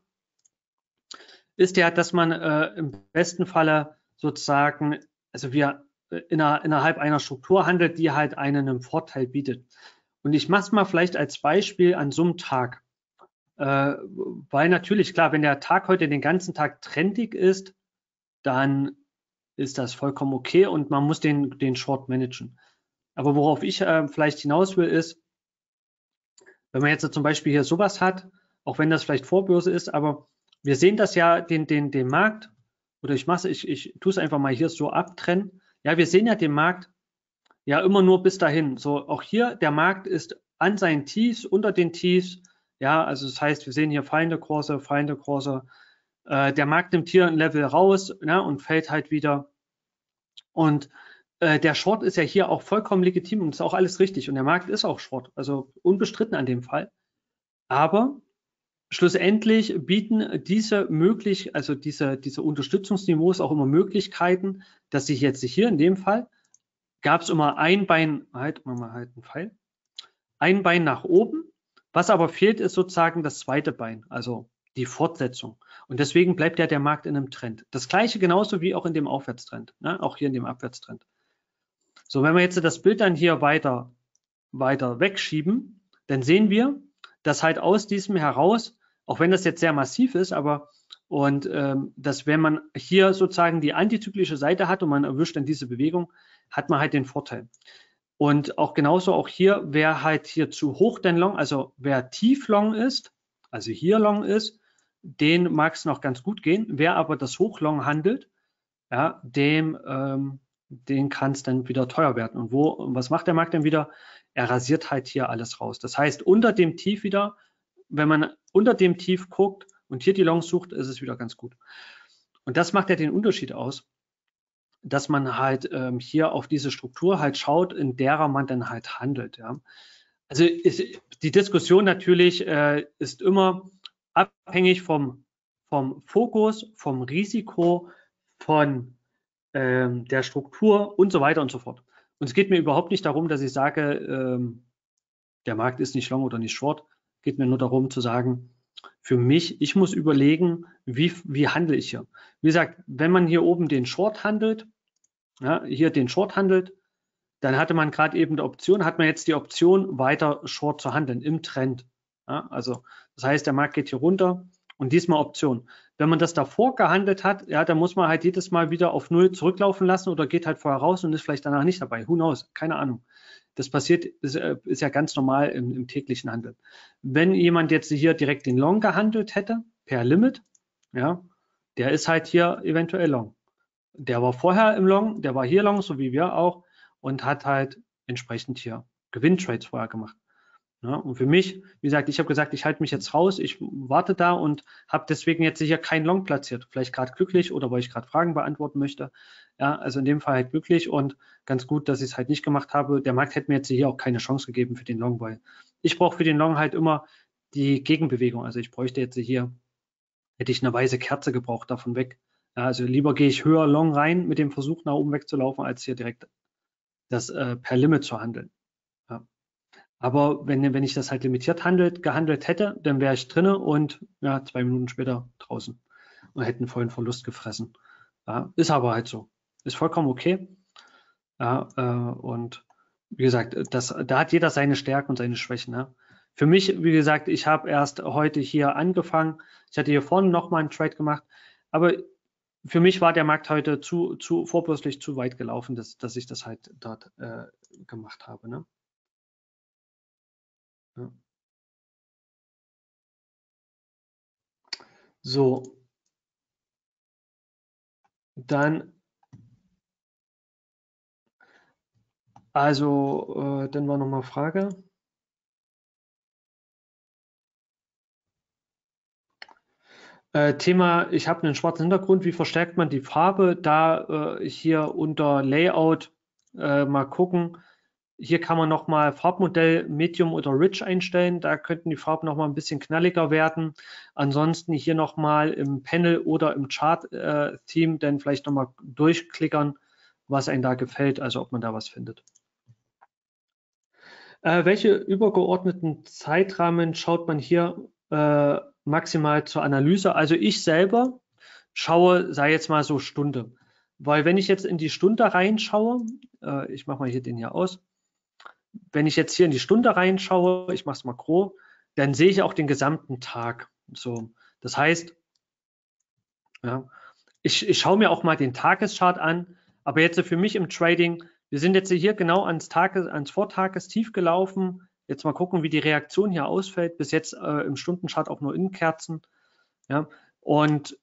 ist ja, dass man äh, im besten Falle sozusagen, also wir inner, innerhalb einer Struktur handelt, die halt einen einen Vorteil bietet. Und ich mache es mal vielleicht als Beispiel an so einem Tag. Äh, weil natürlich, klar, wenn der Tag heute den ganzen Tag trendig ist, dann ist das vollkommen okay und man muss den, den Short managen. Aber worauf ich äh, vielleicht hinaus will, ist, wenn man jetzt zum Beispiel hier sowas hat, auch wenn das vielleicht Vorbörse ist, aber wir sehen das ja, den, den, den Markt, oder ich mache ich, ich tue es einfach mal hier so abtrennen. Ja, wir sehen ja den Markt ja immer nur bis dahin. So, auch hier, der Markt ist an seinen Tiefs, unter den Tiefs. Ja, also das heißt, wir sehen hier fallende Kurse, fallende Kurse. Äh, der Markt nimmt hier ein Level raus ne, und fällt halt wieder und äh, der Short ist ja hier auch vollkommen legitim und ist auch alles richtig. Und der Markt ist auch Short, also unbestritten an dem Fall. Aber schlussendlich bieten diese möglich, also diese, diese Unterstützungsniveaus auch immer Möglichkeiten, dass sich jetzt hier in dem Fall gab es immer ein Bein, halt, machen wir halt einen Pfeil, ein Bein nach oben. Was aber fehlt, ist sozusagen das zweite Bein, also die Fortsetzung. Und deswegen bleibt ja der Markt in einem Trend. Das gleiche genauso wie auch in dem Aufwärtstrend, ne? auch hier in dem Abwärtstrend. So, wenn wir jetzt das Bild dann hier weiter, weiter wegschieben, dann sehen wir, dass halt aus diesem heraus, auch wenn das jetzt sehr massiv ist, aber und ähm, dass wenn man hier sozusagen die antizyklische Seite hat und man erwischt dann diese Bewegung, hat man halt den Vorteil. Und auch genauso auch hier, wer halt hier zu hoch denn long, also wer tief long ist, also hier long ist, den mag es noch ganz gut gehen. Wer aber das Hochlong handelt, ja, dem, ähm, den kann es dann wieder teuer werden. Und wo, was macht der Markt dann wieder? Er rasiert halt hier alles raus. Das heißt, unter dem Tief wieder, wenn man unter dem Tief guckt und hier die Longs sucht, ist es wieder ganz gut. Und das macht ja den Unterschied aus, dass man halt ähm, hier auf diese Struktur halt schaut, in derer man dann halt handelt. Ja. Also ist, die Diskussion natürlich äh, ist immer, abhängig vom, vom Fokus, vom Risiko, von ähm, der Struktur und so weiter und so fort. Und es geht mir überhaupt nicht darum, dass ich sage, ähm, der Markt ist nicht long oder nicht short. Es geht mir nur darum zu sagen, für mich, ich muss überlegen, wie, wie handle ich hier. Wie gesagt, wenn man hier oben den Short handelt, ja, hier den Short handelt, dann hatte man gerade eben die Option, hat man jetzt die Option, weiter Short zu handeln im Trend. Ja, also das heißt, der Markt geht hier runter und diesmal Option. Wenn man das davor gehandelt hat, ja, dann muss man halt jedes Mal wieder auf Null zurücklaufen lassen oder geht halt vorher raus und ist vielleicht danach nicht dabei. Who knows? Keine Ahnung. Das passiert, ist, äh, ist ja ganz normal im, im, täglichen Handel. Wenn jemand jetzt hier direkt den Long gehandelt hätte, per Limit, ja, der ist halt hier eventuell Long. Der war vorher im Long, der war hier Long, so wie wir auch, und hat halt entsprechend hier Gewinntrades vorher gemacht. Ja, und für mich, wie gesagt, ich habe gesagt, ich halte mich jetzt raus, ich warte da und habe deswegen jetzt hier kein Long platziert. Vielleicht gerade glücklich oder weil ich gerade Fragen beantworten möchte. Ja, also in dem Fall halt glücklich und ganz gut, dass ich es halt nicht gemacht habe. Der Markt hätte mir jetzt hier auch keine Chance gegeben für den Long, weil ich brauche für den Long halt immer die Gegenbewegung. Also ich bräuchte jetzt hier, hätte ich eine weiße Kerze gebraucht davon weg. Ja, also lieber gehe ich höher Long rein mit dem Versuch nach oben wegzulaufen, als hier direkt das äh, per Limit zu handeln. Aber wenn, wenn ich das halt limitiert handelt, gehandelt hätte, dann wäre ich drinne und ja, zwei Minuten später draußen und hätte einen vollen Verlust gefressen. Ja, ist aber halt so. Ist vollkommen okay. Ja, äh, und wie gesagt, das, da hat jeder seine Stärken und seine Schwächen. Ja. Für mich, wie gesagt, ich habe erst heute hier angefangen. Ich hatte hier vorne nochmal einen Trade gemacht. Aber für mich war der Markt heute zu, zu vorbürstlich zu weit gelaufen, dass, dass ich das halt dort äh, gemacht habe. Ne? So. Dann, also, äh, dann war nochmal Frage. Äh, Thema, ich habe einen schwarzen Hintergrund, wie verstärkt man die Farbe? Da äh, hier unter Layout äh, mal gucken. Hier kann man nochmal Farbmodell Medium oder Rich einstellen. Da könnten die Farben nochmal ein bisschen knalliger werden. Ansonsten hier nochmal im Panel oder im Chart-Theme äh, dann vielleicht nochmal durchklickern, was einem da gefällt, also ob man da was findet. Äh, welche übergeordneten Zeitrahmen schaut man hier äh, maximal zur Analyse? Also ich selber schaue, sei jetzt mal so Stunde. Weil wenn ich jetzt in die Stunde reinschaue, äh, ich mache mal hier den hier aus, wenn ich jetzt hier in die Stunde reinschaue, ich mache es mal grob, dann sehe ich auch den gesamten Tag. So, das heißt, ja, ich, ich schaue mir auch mal den Tageschart an, aber jetzt für mich im Trading, wir sind jetzt hier genau ans, Tages, ans Vortagestief gelaufen. Jetzt mal gucken, wie die Reaktion hier ausfällt. Bis jetzt äh, im Stundenchart auch nur Innenkerzen. Ja, und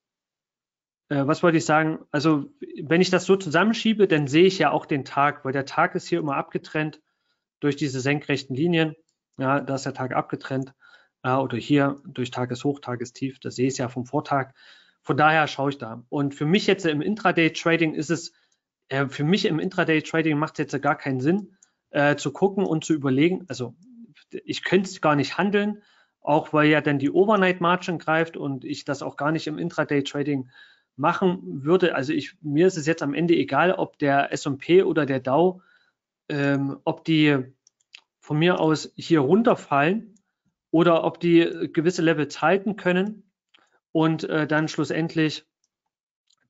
äh, was wollte ich sagen? Also, wenn ich das so zusammenschiebe, dann sehe ich ja auch den Tag, weil der Tag ist hier immer abgetrennt durch diese senkrechten Linien. Ja, da ist der Tag abgetrennt. Äh, oder hier durch Tageshoch, Tagestief. Das sehe ich ja vom Vortag. Von daher schaue ich da. Und für mich jetzt im Intraday-Trading ist es, äh, für mich im Intraday-Trading macht es jetzt gar keinen Sinn, äh, zu gucken und zu überlegen. Also ich könnte es gar nicht handeln, auch weil ja dann die Overnight Margin greift und ich das auch gar nicht im Intraday-Trading machen würde. Also ich, mir ist es jetzt am Ende egal, ob der S&P oder der Dow ähm, ob die von mir aus hier runterfallen oder ob die gewisse Levels halten können und äh, dann schlussendlich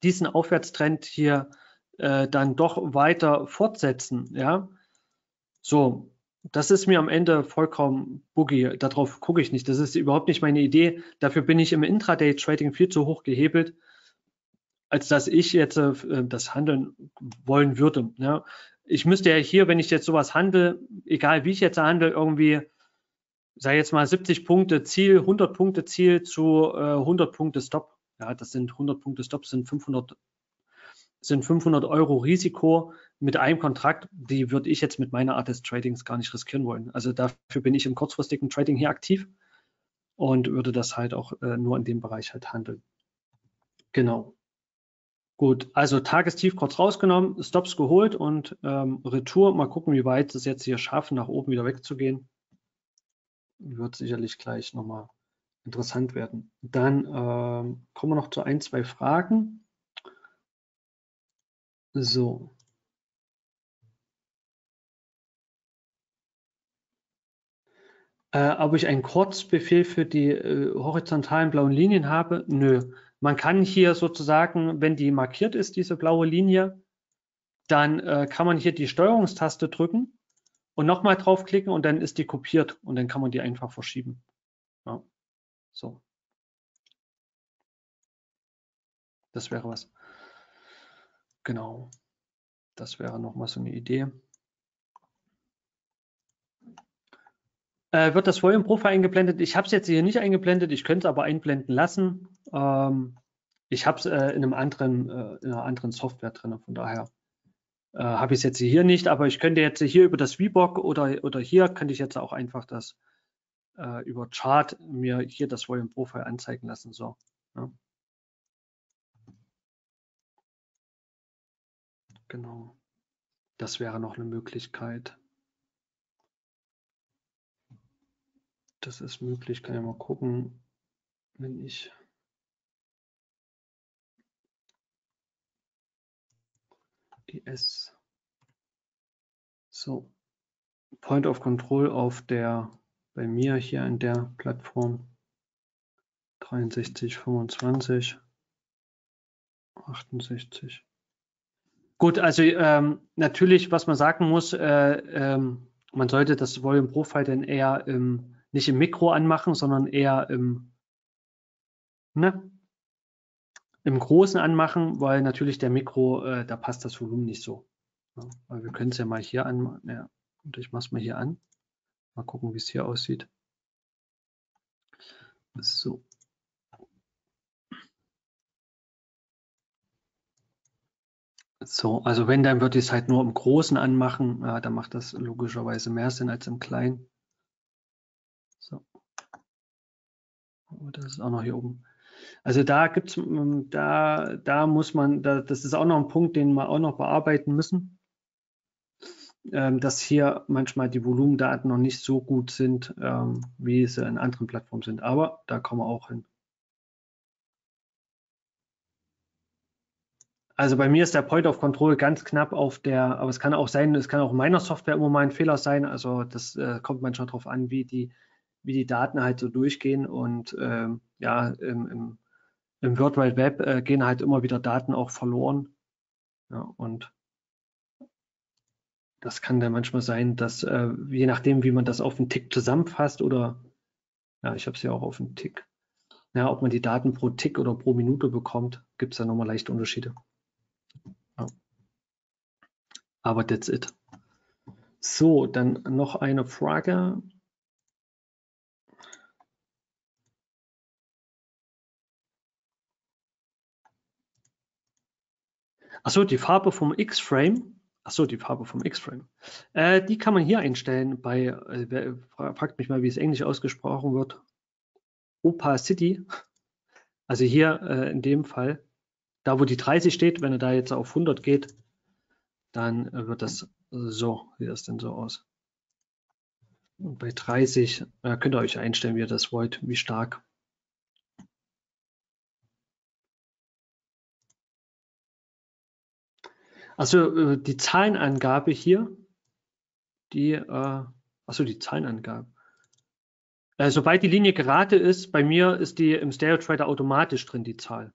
diesen Aufwärtstrend hier äh, dann doch weiter fortsetzen. Ja, so, das ist mir am Ende vollkommen boogie. Darauf gucke ich nicht. Das ist überhaupt nicht meine Idee. Dafür bin ich im Intraday-Trading viel zu hoch gehebelt, als dass ich jetzt äh, das handeln wollen würde. Ja ich müsste ja hier, wenn ich jetzt sowas handle, egal wie ich jetzt handle, irgendwie, sei jetzt mal 70 Punkte Ziel, 100 Punkte Ziel zu äh, 100 Punkte Stop. Ja, das sind 100 Punkte Stop, sind 500, sind 500 Euro Risiko mit einem Kontrakt. Die würde ich jetzt mit meiner Art des Tradings gar nicht riskieren wollen. Also dafür bin ich im kurzfristigen Trading hier aktiv und würde das halt auch äh, nur in dem Bereich halt handeln. Genau. Gut, also Tagestief kurz rausgenommen, Stops geholt und ähm, Retour. Mal gucken, wie weit es jetzt hier schaffen, nach oben wieder wegzugehen. Wird sicherlich gleich nochmal interessant werden. Dann ähm, kommen wir noch zu ein, zwei Fragen. So. Äh, ob ich einen Kurzbefehl für die äh, horizontalen blauen Linien habe? Nö. Man kann hier sozusagen, wenn die markiert ist, diese blaue Linie, dann äh, kann man hier die Steuerungstaste drücken und nochmal draufklicken und dann ist die kopiert und dann kann man die einfach verschieben. Ja. So. Das wäre was. Genau. Das wäre nochmal so eine Idee. Äh, wird das Volume Profile eingeblendet? Ich habe es jetzt hier nicht eingeblendet, ich könnte es aber einblenden lassen. Ähm, ich habe es äh, in, einem anderen, äh, in einer anderen Software drin, von daher äh, habe ich es jetzt hier nicht, aber ich könnte jetzt hier über das VBOC oder, oder hier könnte ich jetzt auch einfach das äh, über Chart mir hier das Volume Profile anzeigen lassen. So. Ja. Genau. Das wäre noch eine Möglichkeit. Das ist möglich, kann ich mal gucken, wenn ich ES so Point of Control auf der bei mir hier in der Plattform. 63, 25, 68. Gut, also ähm, natürlich, was man sagen muss, äh, ähm, man sollte das Volume Profile dann eher im, nicht im Mikro anmachen, sondern eher im, ne, im Großen anmachen, weil natürlich der Mikro, äh, da passt das Volumen nicht so. Ja, weil wir können es ja mal hier anmachen. Ja, und ich mache es mal hier an. Mal gucken, wie es hier aussieht. So. So, also wenn, dann würde ich es halt nur im Großen anmachen. Ja, dann macht das logischerweise mehr Sinn als im Kleinen. So. Oh, das ist auch noch hier oben. Also da gibt's, da, da muss man, da, das ist auch noch ein Punkt, den wir auch noch bearbeiten müssen ähm, dass hier manchmal die Volumendaten noch nicht so gut sind, ähm, wie sie in anderen Plattformen sind. Aber da kommen wir auch hin. Also bei mir ist der Point of Control ganz knapp auf der, aber es kann auch sein, es kann auch in meiner Software immer mal ein Fehler sein. Also das äh, kommt manchmal darauf an, wie die, wie die Daten halt so durchgehen. Und ähm, ja, im, im, im World Wide Web äh, gehen halt immer wieder Daten auch verloren. Ja, und das kann dann manchmal sein, dass äh, je nachdem, wie man das auf den Tick zusammenfasst oder ja, ich habe es ja auch auf den Tick. Ja, ob man die Daten pro Tick oder pro Minute bekommt, gibt es da nochmal leichte Unterschiede. Ja. Aber that's it. So, dann noch eine Frage. Achso, die Farbe vom X-Frame Achso, die Farbe vom X-Frame. Äh, die kann man hier einstellen bei, äh, fragt mich mal, wie es englisch ausgesprochen wird. Opacity. Also hier äh, in dem Fall, da wo die 30 steht, wenn er da jetzt auf 100 geht, dann wird das so, sieht das denn so aus. Und bei 30 äh, könnt ihr euch einstellen, wie ihr das wollt, wie stark. Also äh, die Zahlenangabe hier, die, äh, achso, die Zahlenangabe. Äh, sobald die Linie gerade ist, bei mir ist die im Stereo Trader automatisch drin, die Zahl.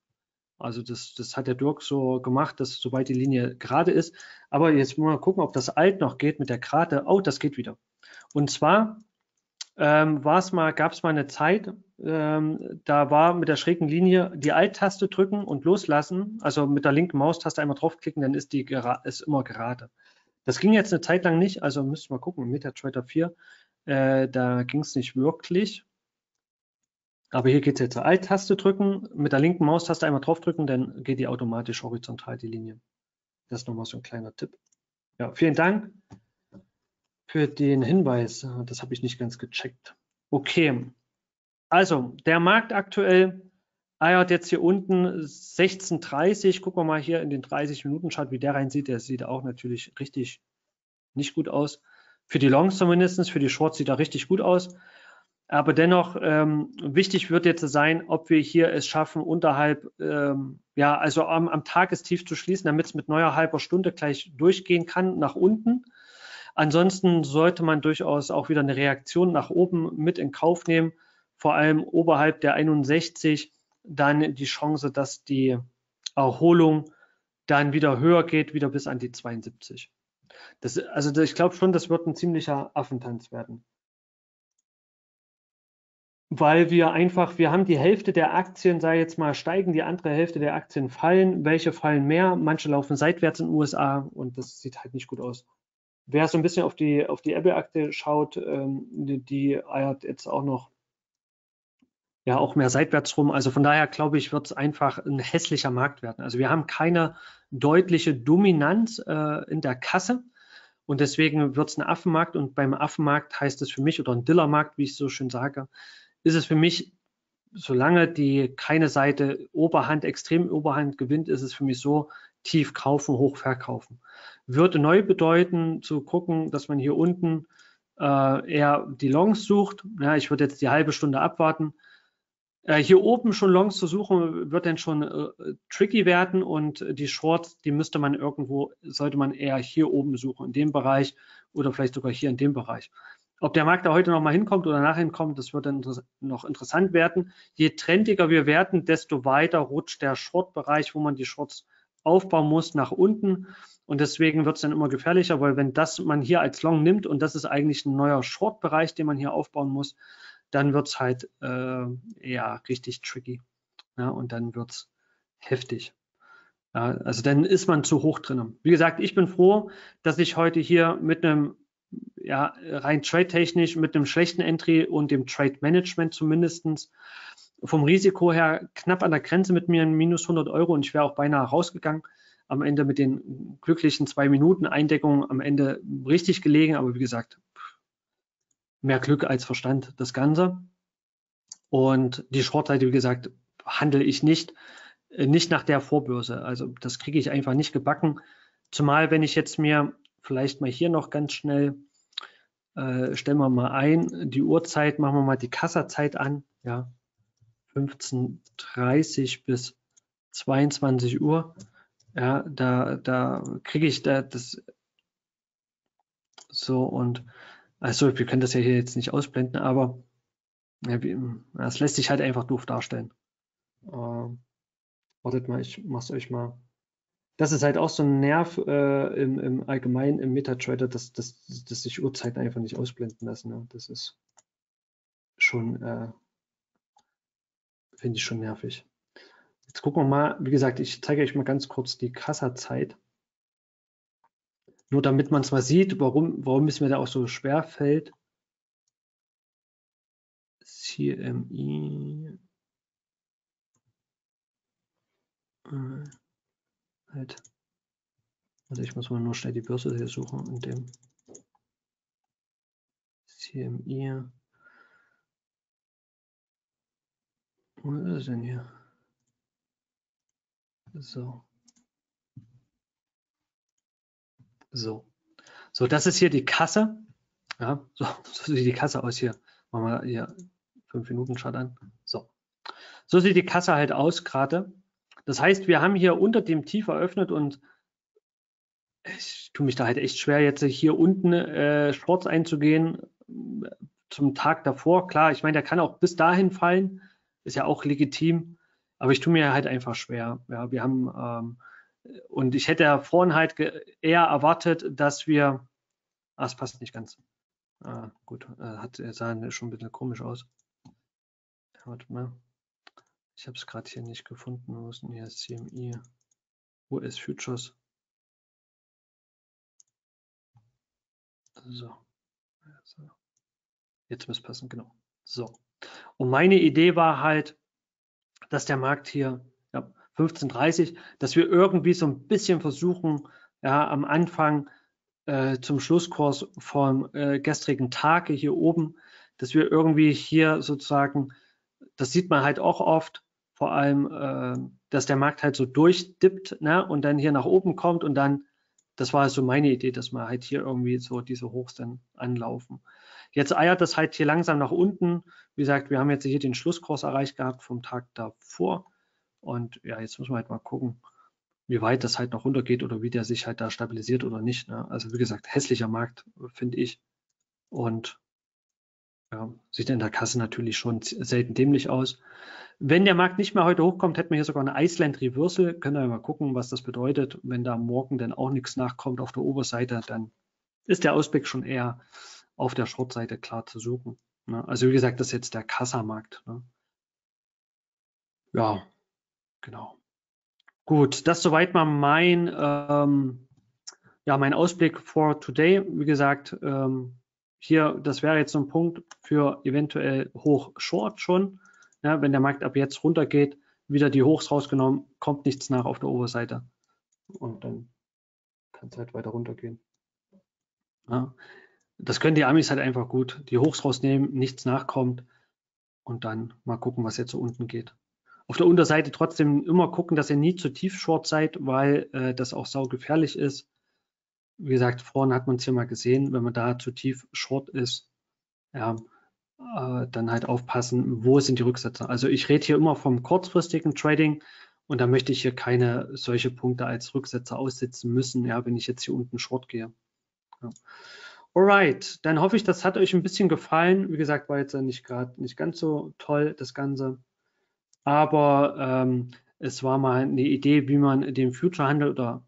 Also das, das hat der Dirk so gemacht, dass sobald die Linie gerade ist. Aber jetzt mal gucken, ob das Alt noch geht mit der Gerade. Oh, das geht wieder. Und zwar ähm, war mal, gab es mal eine Zeit, ähm, da war mit der schrägen Linie die Alt-Taste drücken und loslassen, also mit der linken Maustaste einmal draufklicken, dann ist die ist immer gerade. Das ging jetzt eine Zeit lang nicht, also müsst ihr mal gucken, MetaTrader 4, äh, da ging es nicht wirklich. Aber hier geht es jetzt Alt-Taste drücken, mit der linken Maustaste einmal draufdrücken, dann geht die automatisch horizontal die Linie. Das ist nochmal so ein kleiner Tipp. Ja, vielen Dank für den Hinweis. Das habe ich nicht ganz gecheckt. Okay, also der Markt aktuell eiert jetzt hier unten 16,30. Gucken wir mal hier in den 30 Minuten Chart, wie der reinsieht. Der sieht auch natürlich richtig nicht gut aus. Für die Longs zumindest, für die Shorts sieht er richtig gut aus. Aber dennoch ähm, wichtig wird jetzt sein, ob wir hier es schaffen, unterhalb, ähm, ja, also am, am Tagestief zu schließen, damit es mit neuer halber Stunde gleich durchgehen kann nach unten. Ansonsten sollte man durchaus auch wieder eine Reaktion nach oben mit in Kauf nehmen, vor allem oberhalb der 61 dann die Chance, dass die Erholung dann wieder höher geht, wieder bis an die 72. Das, also ich glaube schon, das wird ein ziemlicher Affentanz werden. Weil wir einfach, wir haben die Hälfte der Aktien, sei jetzt mal steigen, die andere Hälfte der Aktien fallen. Welche fallen mehr? Manche laufen seitwärts in den USA und das sieht halt nicht gut aus. Wer so ein bisschen auf die, auf die Apple-Akte schaut, ähm, die, die eiert jetzt auch noch ja auch mehr seitwärts rum. Also von daher glaube ich, wird es einfach ein hässlicher Markt werden. Also wir haben keine deutliche Dominanz äh, in der Kasse Und deswegen wird es ein Affenmarkt und beim Affenmarkt heißt es für mich, oder ein Dillermarkt, wie ich so schön sage, ist es für mich, solange die keine Seite Oberhand, extrem Oberhand gewinnt, ist es für mich so, tief kaufen, hoch verkaufen. Würde neu bedeuten, zu gucken, dass man hier unten äh, eher die Longs sucht. Ja, ich würde jetzt die halbe Stunde abwarten. Äh, hier oben schon Longs zu suchen, wird dann schon äh, tricky werden und die Shorts, die müsste man irgendwo, sollte man eher hier oben suchen, in dem Bereich oder vielleicht sogar hier in dem Bereich. Ob der Markt da heute noch mal hinkommt oder nachher hinkommt, das wird dann noch interessant werden. Je trendiger wir werden, desto weiter rutscht der Short-Bereich, wo man die Shorts aufbauen muss, nach unten. Und deswegen wird es dann immer gefährlicher, weil wenn das man hier als Long nimmt und das ist eigentlich ein neuer Short-Bereich, den man hier aufbauen muss, dann wird es halt äh, ja richtig tricky. Ja, und dann wird es heftig. Ja, also dann ist man zu hoch drin. Wie gesagt, ich bin froh, dass ich heute hier mit einem, ja, rein trade-technisch mit einem schlechten Entry und dem Trade-Management zumindestens vom Risiko her knapp an der Grenze mit mir minus 100 Euro und ich wäre auch beinahe rausgegangen. Am Ende mit den glücklichen zwei Minuten Eindeckung am Ende richtig gelegen, aber wie gesagt, mehr Glück als Verstand das Ganze. Und die Shortseite, wie gesagt, handle ich nicht, äh, nicht nach der Vorbörse. Also das kriege ich einfach nicht gebacken. Zumal, wenn ich jetzt mir vielleicht mal hier noch ganz schnell, äh, stellen wir mal ein, die Uhrzeit, machen wir mal die Kassazeit an, ja, 15.30 bis 22 Uhr. Ja, da, da kriege ich da das so und also wir können das ja hier jetzt nicht ausblenden, aber es lässt sich halt einfach doof darstellen. Ähm, wartet mal, ich mach's euch mal. Das ist halt auch so ein Nerv äh, im, im Allgemeinen im MetaTrader, dass, dass, dass sich Uhrzeiten einfach nicht ausblenden lassen. Ne? Das ist schon äh, Finde ich schon nervig. Jetzt gucken wir mal, wie gesagt, ich zeige euch mal ganz kurz die Kassazeit. Nur damit man es mal sieht, warum, warum es mir da auch so schwer fällt. CMI. Äh, halt. Also ich muss mal nur schnell die Börse hier suchen in dem CMI. Wo ist denn hier? So. So. So, das ist hier die Kasse. Ja, so, so sieht die Kasse aus hier. Machen wir hier fünf Minuten Chart an. So. So sieht die Kasse halt aus gerade. Das heißt, wir haben hier unter dem Tief eröffnet und ich tue mich da halt echt schwer, jetzt hier unten äh, Shorts einzugehen zum Tag davor. Klar, ich meine, der kann auch bis dahin fallen ist ja auch legitim, aber ich tue mir halt einfach schwer. Ja, wir haben ähm, und ich hätte ja vorhin halt eher erwartet, dass wir, ah, es passt nicht ganz. Ah, gut, äh, hat sah schon ein bisschen komisch aus. Warte mal. Ich habe es gerade hier nicht gefunden. Wo ist denn hier CMI? US Futures? So. Jetzt es passen, genau. So. Und meine Idee war halt, dass der Markt hier ja, 15,30, dass wir irgendwie so ein bisschen versuchen, ja, am Anfang äh, zum Schlusskurs vom äh, gestrigen Tag hier oben, dass wir irgendwie hier sozusagen, das sieht man halt auch oft, vor allem, äh, dass der Markt halt so durchdippt ne, und dann hier nach oben kommt und dann, das war so meine Idee, dass wir halt hier irgendwie so diese Hochs dann anlaufen. Jetzt eiert das halt hier langsam nach unten. Wie gesagt, wir haben jetzt hier den Schlusskurs erreicht gehabt vom Tag davor. Und ja, jetzt müssen wir halt mal gucken, wie weit das halt noch runtergeht oder wie der sich halt da stabilisiert oder nicht. Ne? Also wie gesagt, hässlicher Markt, finde ich. Und ja, sieht in der Kasse natürlich schon selten dämlich aus. Wenn der Markt nicht mehr heute hochkommt, hätten wir hier sogar eine Iceland Reversal. Können wir mal gucken, was das bedeutet. Wenn da morgen dann auch nichts nachkommt auf der Oberseite, dann ist der Ausblick schon eher auf der Short-Seite klar zu suchen. Ne? Also wie gesagt, das ist jetzt der Kassamarkt. Ne? Ja, genau. Gut, das soweit mal mein, ähm, ja, mein Ausblick for today. Wie gesagt, ähm, hier, das wäre jetzt so ein Punkt für eventuell hoch-short schon. Ja, wenn der Markt ab jetzt runtergeht, wieder die Hochs rausgenommen, kommt nichts nach auf der Oberseite. Und dann kann es halt weiter runtergehen. Ja. Das können die Amis halt einfach gut. Die Hochs rausnehmen, nichts nachkommt und dann mal gucken, was jetzt so unten geht. Auf der Unterseite trotzdem immer gucken, dass ihr nie zu tief short seid, weil äh, das auch saugefährlich ist. Wie gesagt, vorhin hat man es hier mal gesehen, wenn man da zu tief short ist, ja, äh, dann halt aufpassen, wo sind die Rücksätze. Also ich rede hier immer vom kurzfristigen Trading und da möchte ich hier keine solche Punkte als Rücksätze aussitzen müssen, ja, wenn ich jetzt hier unten short gehe. Ja. Alright, dann hoffe ich, das hat euch ein bisschen gefallen. Wie gesagt, war jetzt nicht gerade nicht ganz so toll, das Ganze. Aber ähm, es war mal eine Idee, wie man den Future-Handel oder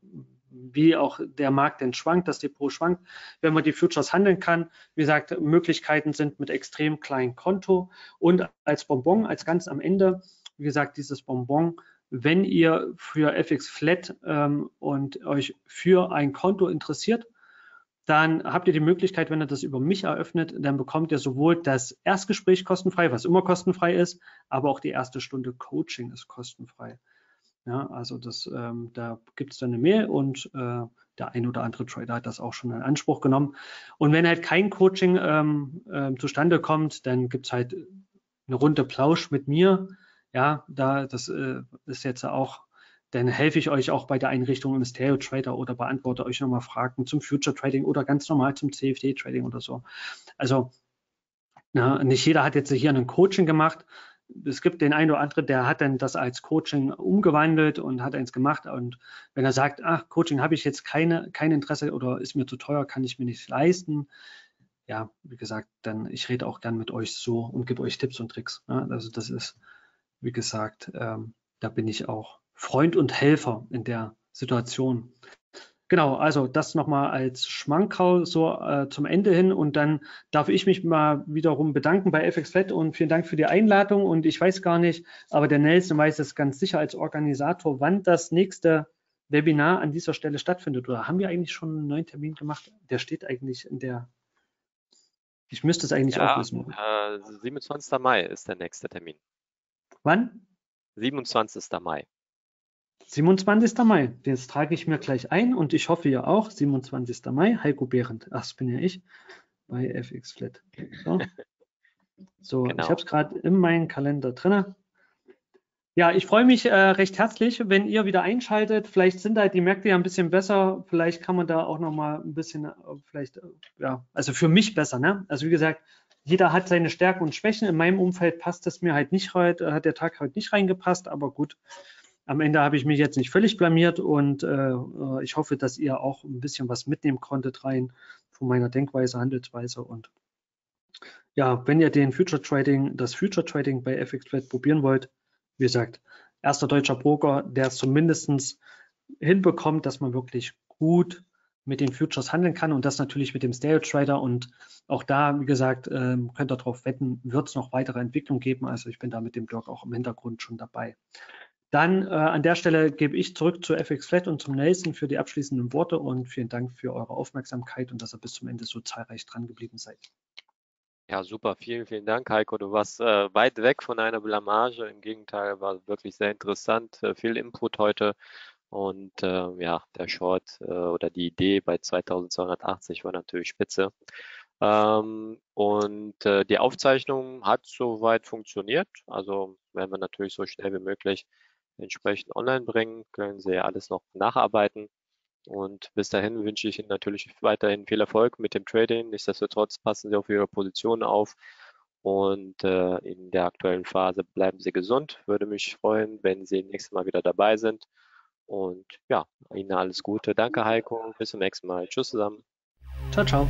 wie auch der Markt denn schwankt, das Depot schwankt, wenn man die Futures handeln kann. Wie gesagt, Möglichkeiten sind mit extrem kleinem Konto und als Bonbon, als ganz am Ende, wie gesagt, dieses Bonbon, wenn ihr für FX Flat ähm, und euch für ein Konto interessiert, dann habt ihr die Möglichkeit, wenn ihr das über mich eröffnet, dann bekommt ihr sowohl das Erstgespräch kostenfrei, was immer kostenfrei ist, aber auch die erste Stunde Coaching ist kostenfrei. Ja, also das, ähm, da gibt es dann eine Mail und äh, der ein oder andere Trader hat das auch schon in Anspruch genommen. Und wenn halt kein Coaching ähm, äh, zustande kommt, dann gibt es halt eine Runde Plausch mit mir. Ja, da das äh, ist jetzt auch, dann helfe ich euch auch bei der Einrichtung im Stereo Trader oder beantworte euch nochmal Fragen zum Future Trading oder ganz normal zum CFD Trading oder so. Also na, nicht jeder hat jetzt hier ein Coaching gemacht, es gibt den einen oder anderen, der hat dann das als Coaching umgewandelt und hat eins gemacht. Und wenn er sagt, ach, Coaching habe ich jetzt keine, kein Interesse oder ist mir zu teuer, kann ich mir nicht leisten. Ja, wie gesagt, dann ich rede auch gern mit euch so und gebe euch Tipps und Tricks. Ja, also das ist, wie gesagt, ähm, da bin ich auch Freund und Helfer in der Situation. Genau, also das nochmal als Schmankerl so äh, zum Ende hin und dann darf ich mich mal wiederum bedanken bei FXFET und vielen Dank für die Einladung und ich weiß gar nicht, aber der Nelson weiß es ganz sicher als Organisator, wann das nächste Webinar an dieser Stelle stattfindet oder haben wir eigentlich schon einen neuen Termin gemacht? Der steht eigentlich in der, ich müsste es eigentlich ja, auch wissen. Äh, 27. Mai ist der nächste Termin. Wann? 27. Mai. 27. Mai, das trage ich mir gleich ein und ich hoffe ihr auch. 27. Mai, Heiko Behrendt. Ach, das bin ja ich bei FX Flat. So, so genau. ich habe es gerade in meinem Kalender drin. Ja, ich freue mich äh, recht herzlich, wenn ihr wieder einschaltet. Vielleicht sind halt die Märkte ja ein bisschen besser. Vielleicht kann man da auch noch mal ein bisschen, äh, vielleicht, äh, ja, also für mich besser. Ne? Also wie gesagt, jeder hat seine Stärken und Schwächen. In meinem Umfeld passt es mir halt nicht heute, hat der Tag heute nicht reingepasst, aber gut, am Ende habe ich mich jetzt nicht völlig blamiert und äh, ich hoffe, dass ihr auch ein bisschen was mitnehmen konntet rein von meiner Denkweise, Handelsweise und ja, wenn ihr den Future Trading, das Future Trading bei FX Trade probieren wollt, wie gesagt, erster deutscher Broker, der es zumindest hinbekommt, dass man wirklich gut mit den Futures handeln kann und das natürlich mit dem Stereo Trader und auch da, wie gesagt, ähm, könnt ihr darauf wetten, wird es noch weitere Entwicklung geben. Also ich bin da mit dem Blog auch im Hintergrund schon dabei. Dann äh, an der Stelle gebe ich zurück zu FX Flat und zum Nelson für die abschließenden Worte und vielen Dank für eure Aufmerksamkeit und dass ihr bis zum Ende so zahlreich dran geblieben seid. Ja, super. Vielen, vielen Dank, Heiko. Du warst äh, weit weg von einer Blamage. Im Gegenteil, war wirklich sehr interessant. Äh, viel Input heute. Und äh, ja, der Short äh, oder die Idee bei 2280 war natürlich spitze. Ähm, und äh, die Aufzeichnung hat soweit funktioniert. Also werden wir natürlich so schnell wie möglich entsprechend online bringen, können Sie alles noch nacharbeiten. Und bis dahin wünsche ich Ihnen natürlich weiterhin viel Erfolg mit dem Trading. Nichtsdestotrotz passen Sie auf Ihre Position auf und äh, in der aktuellen Phase bleiben Sie gesund. Würde mich freuen, wenn Sie nächstes Mal wieder dabei sind. Und ja, Ihnen alles Gute. Danke, Heiko. Bis zum nächsten Mal. Tschüss zusammen. Ciao, ciao.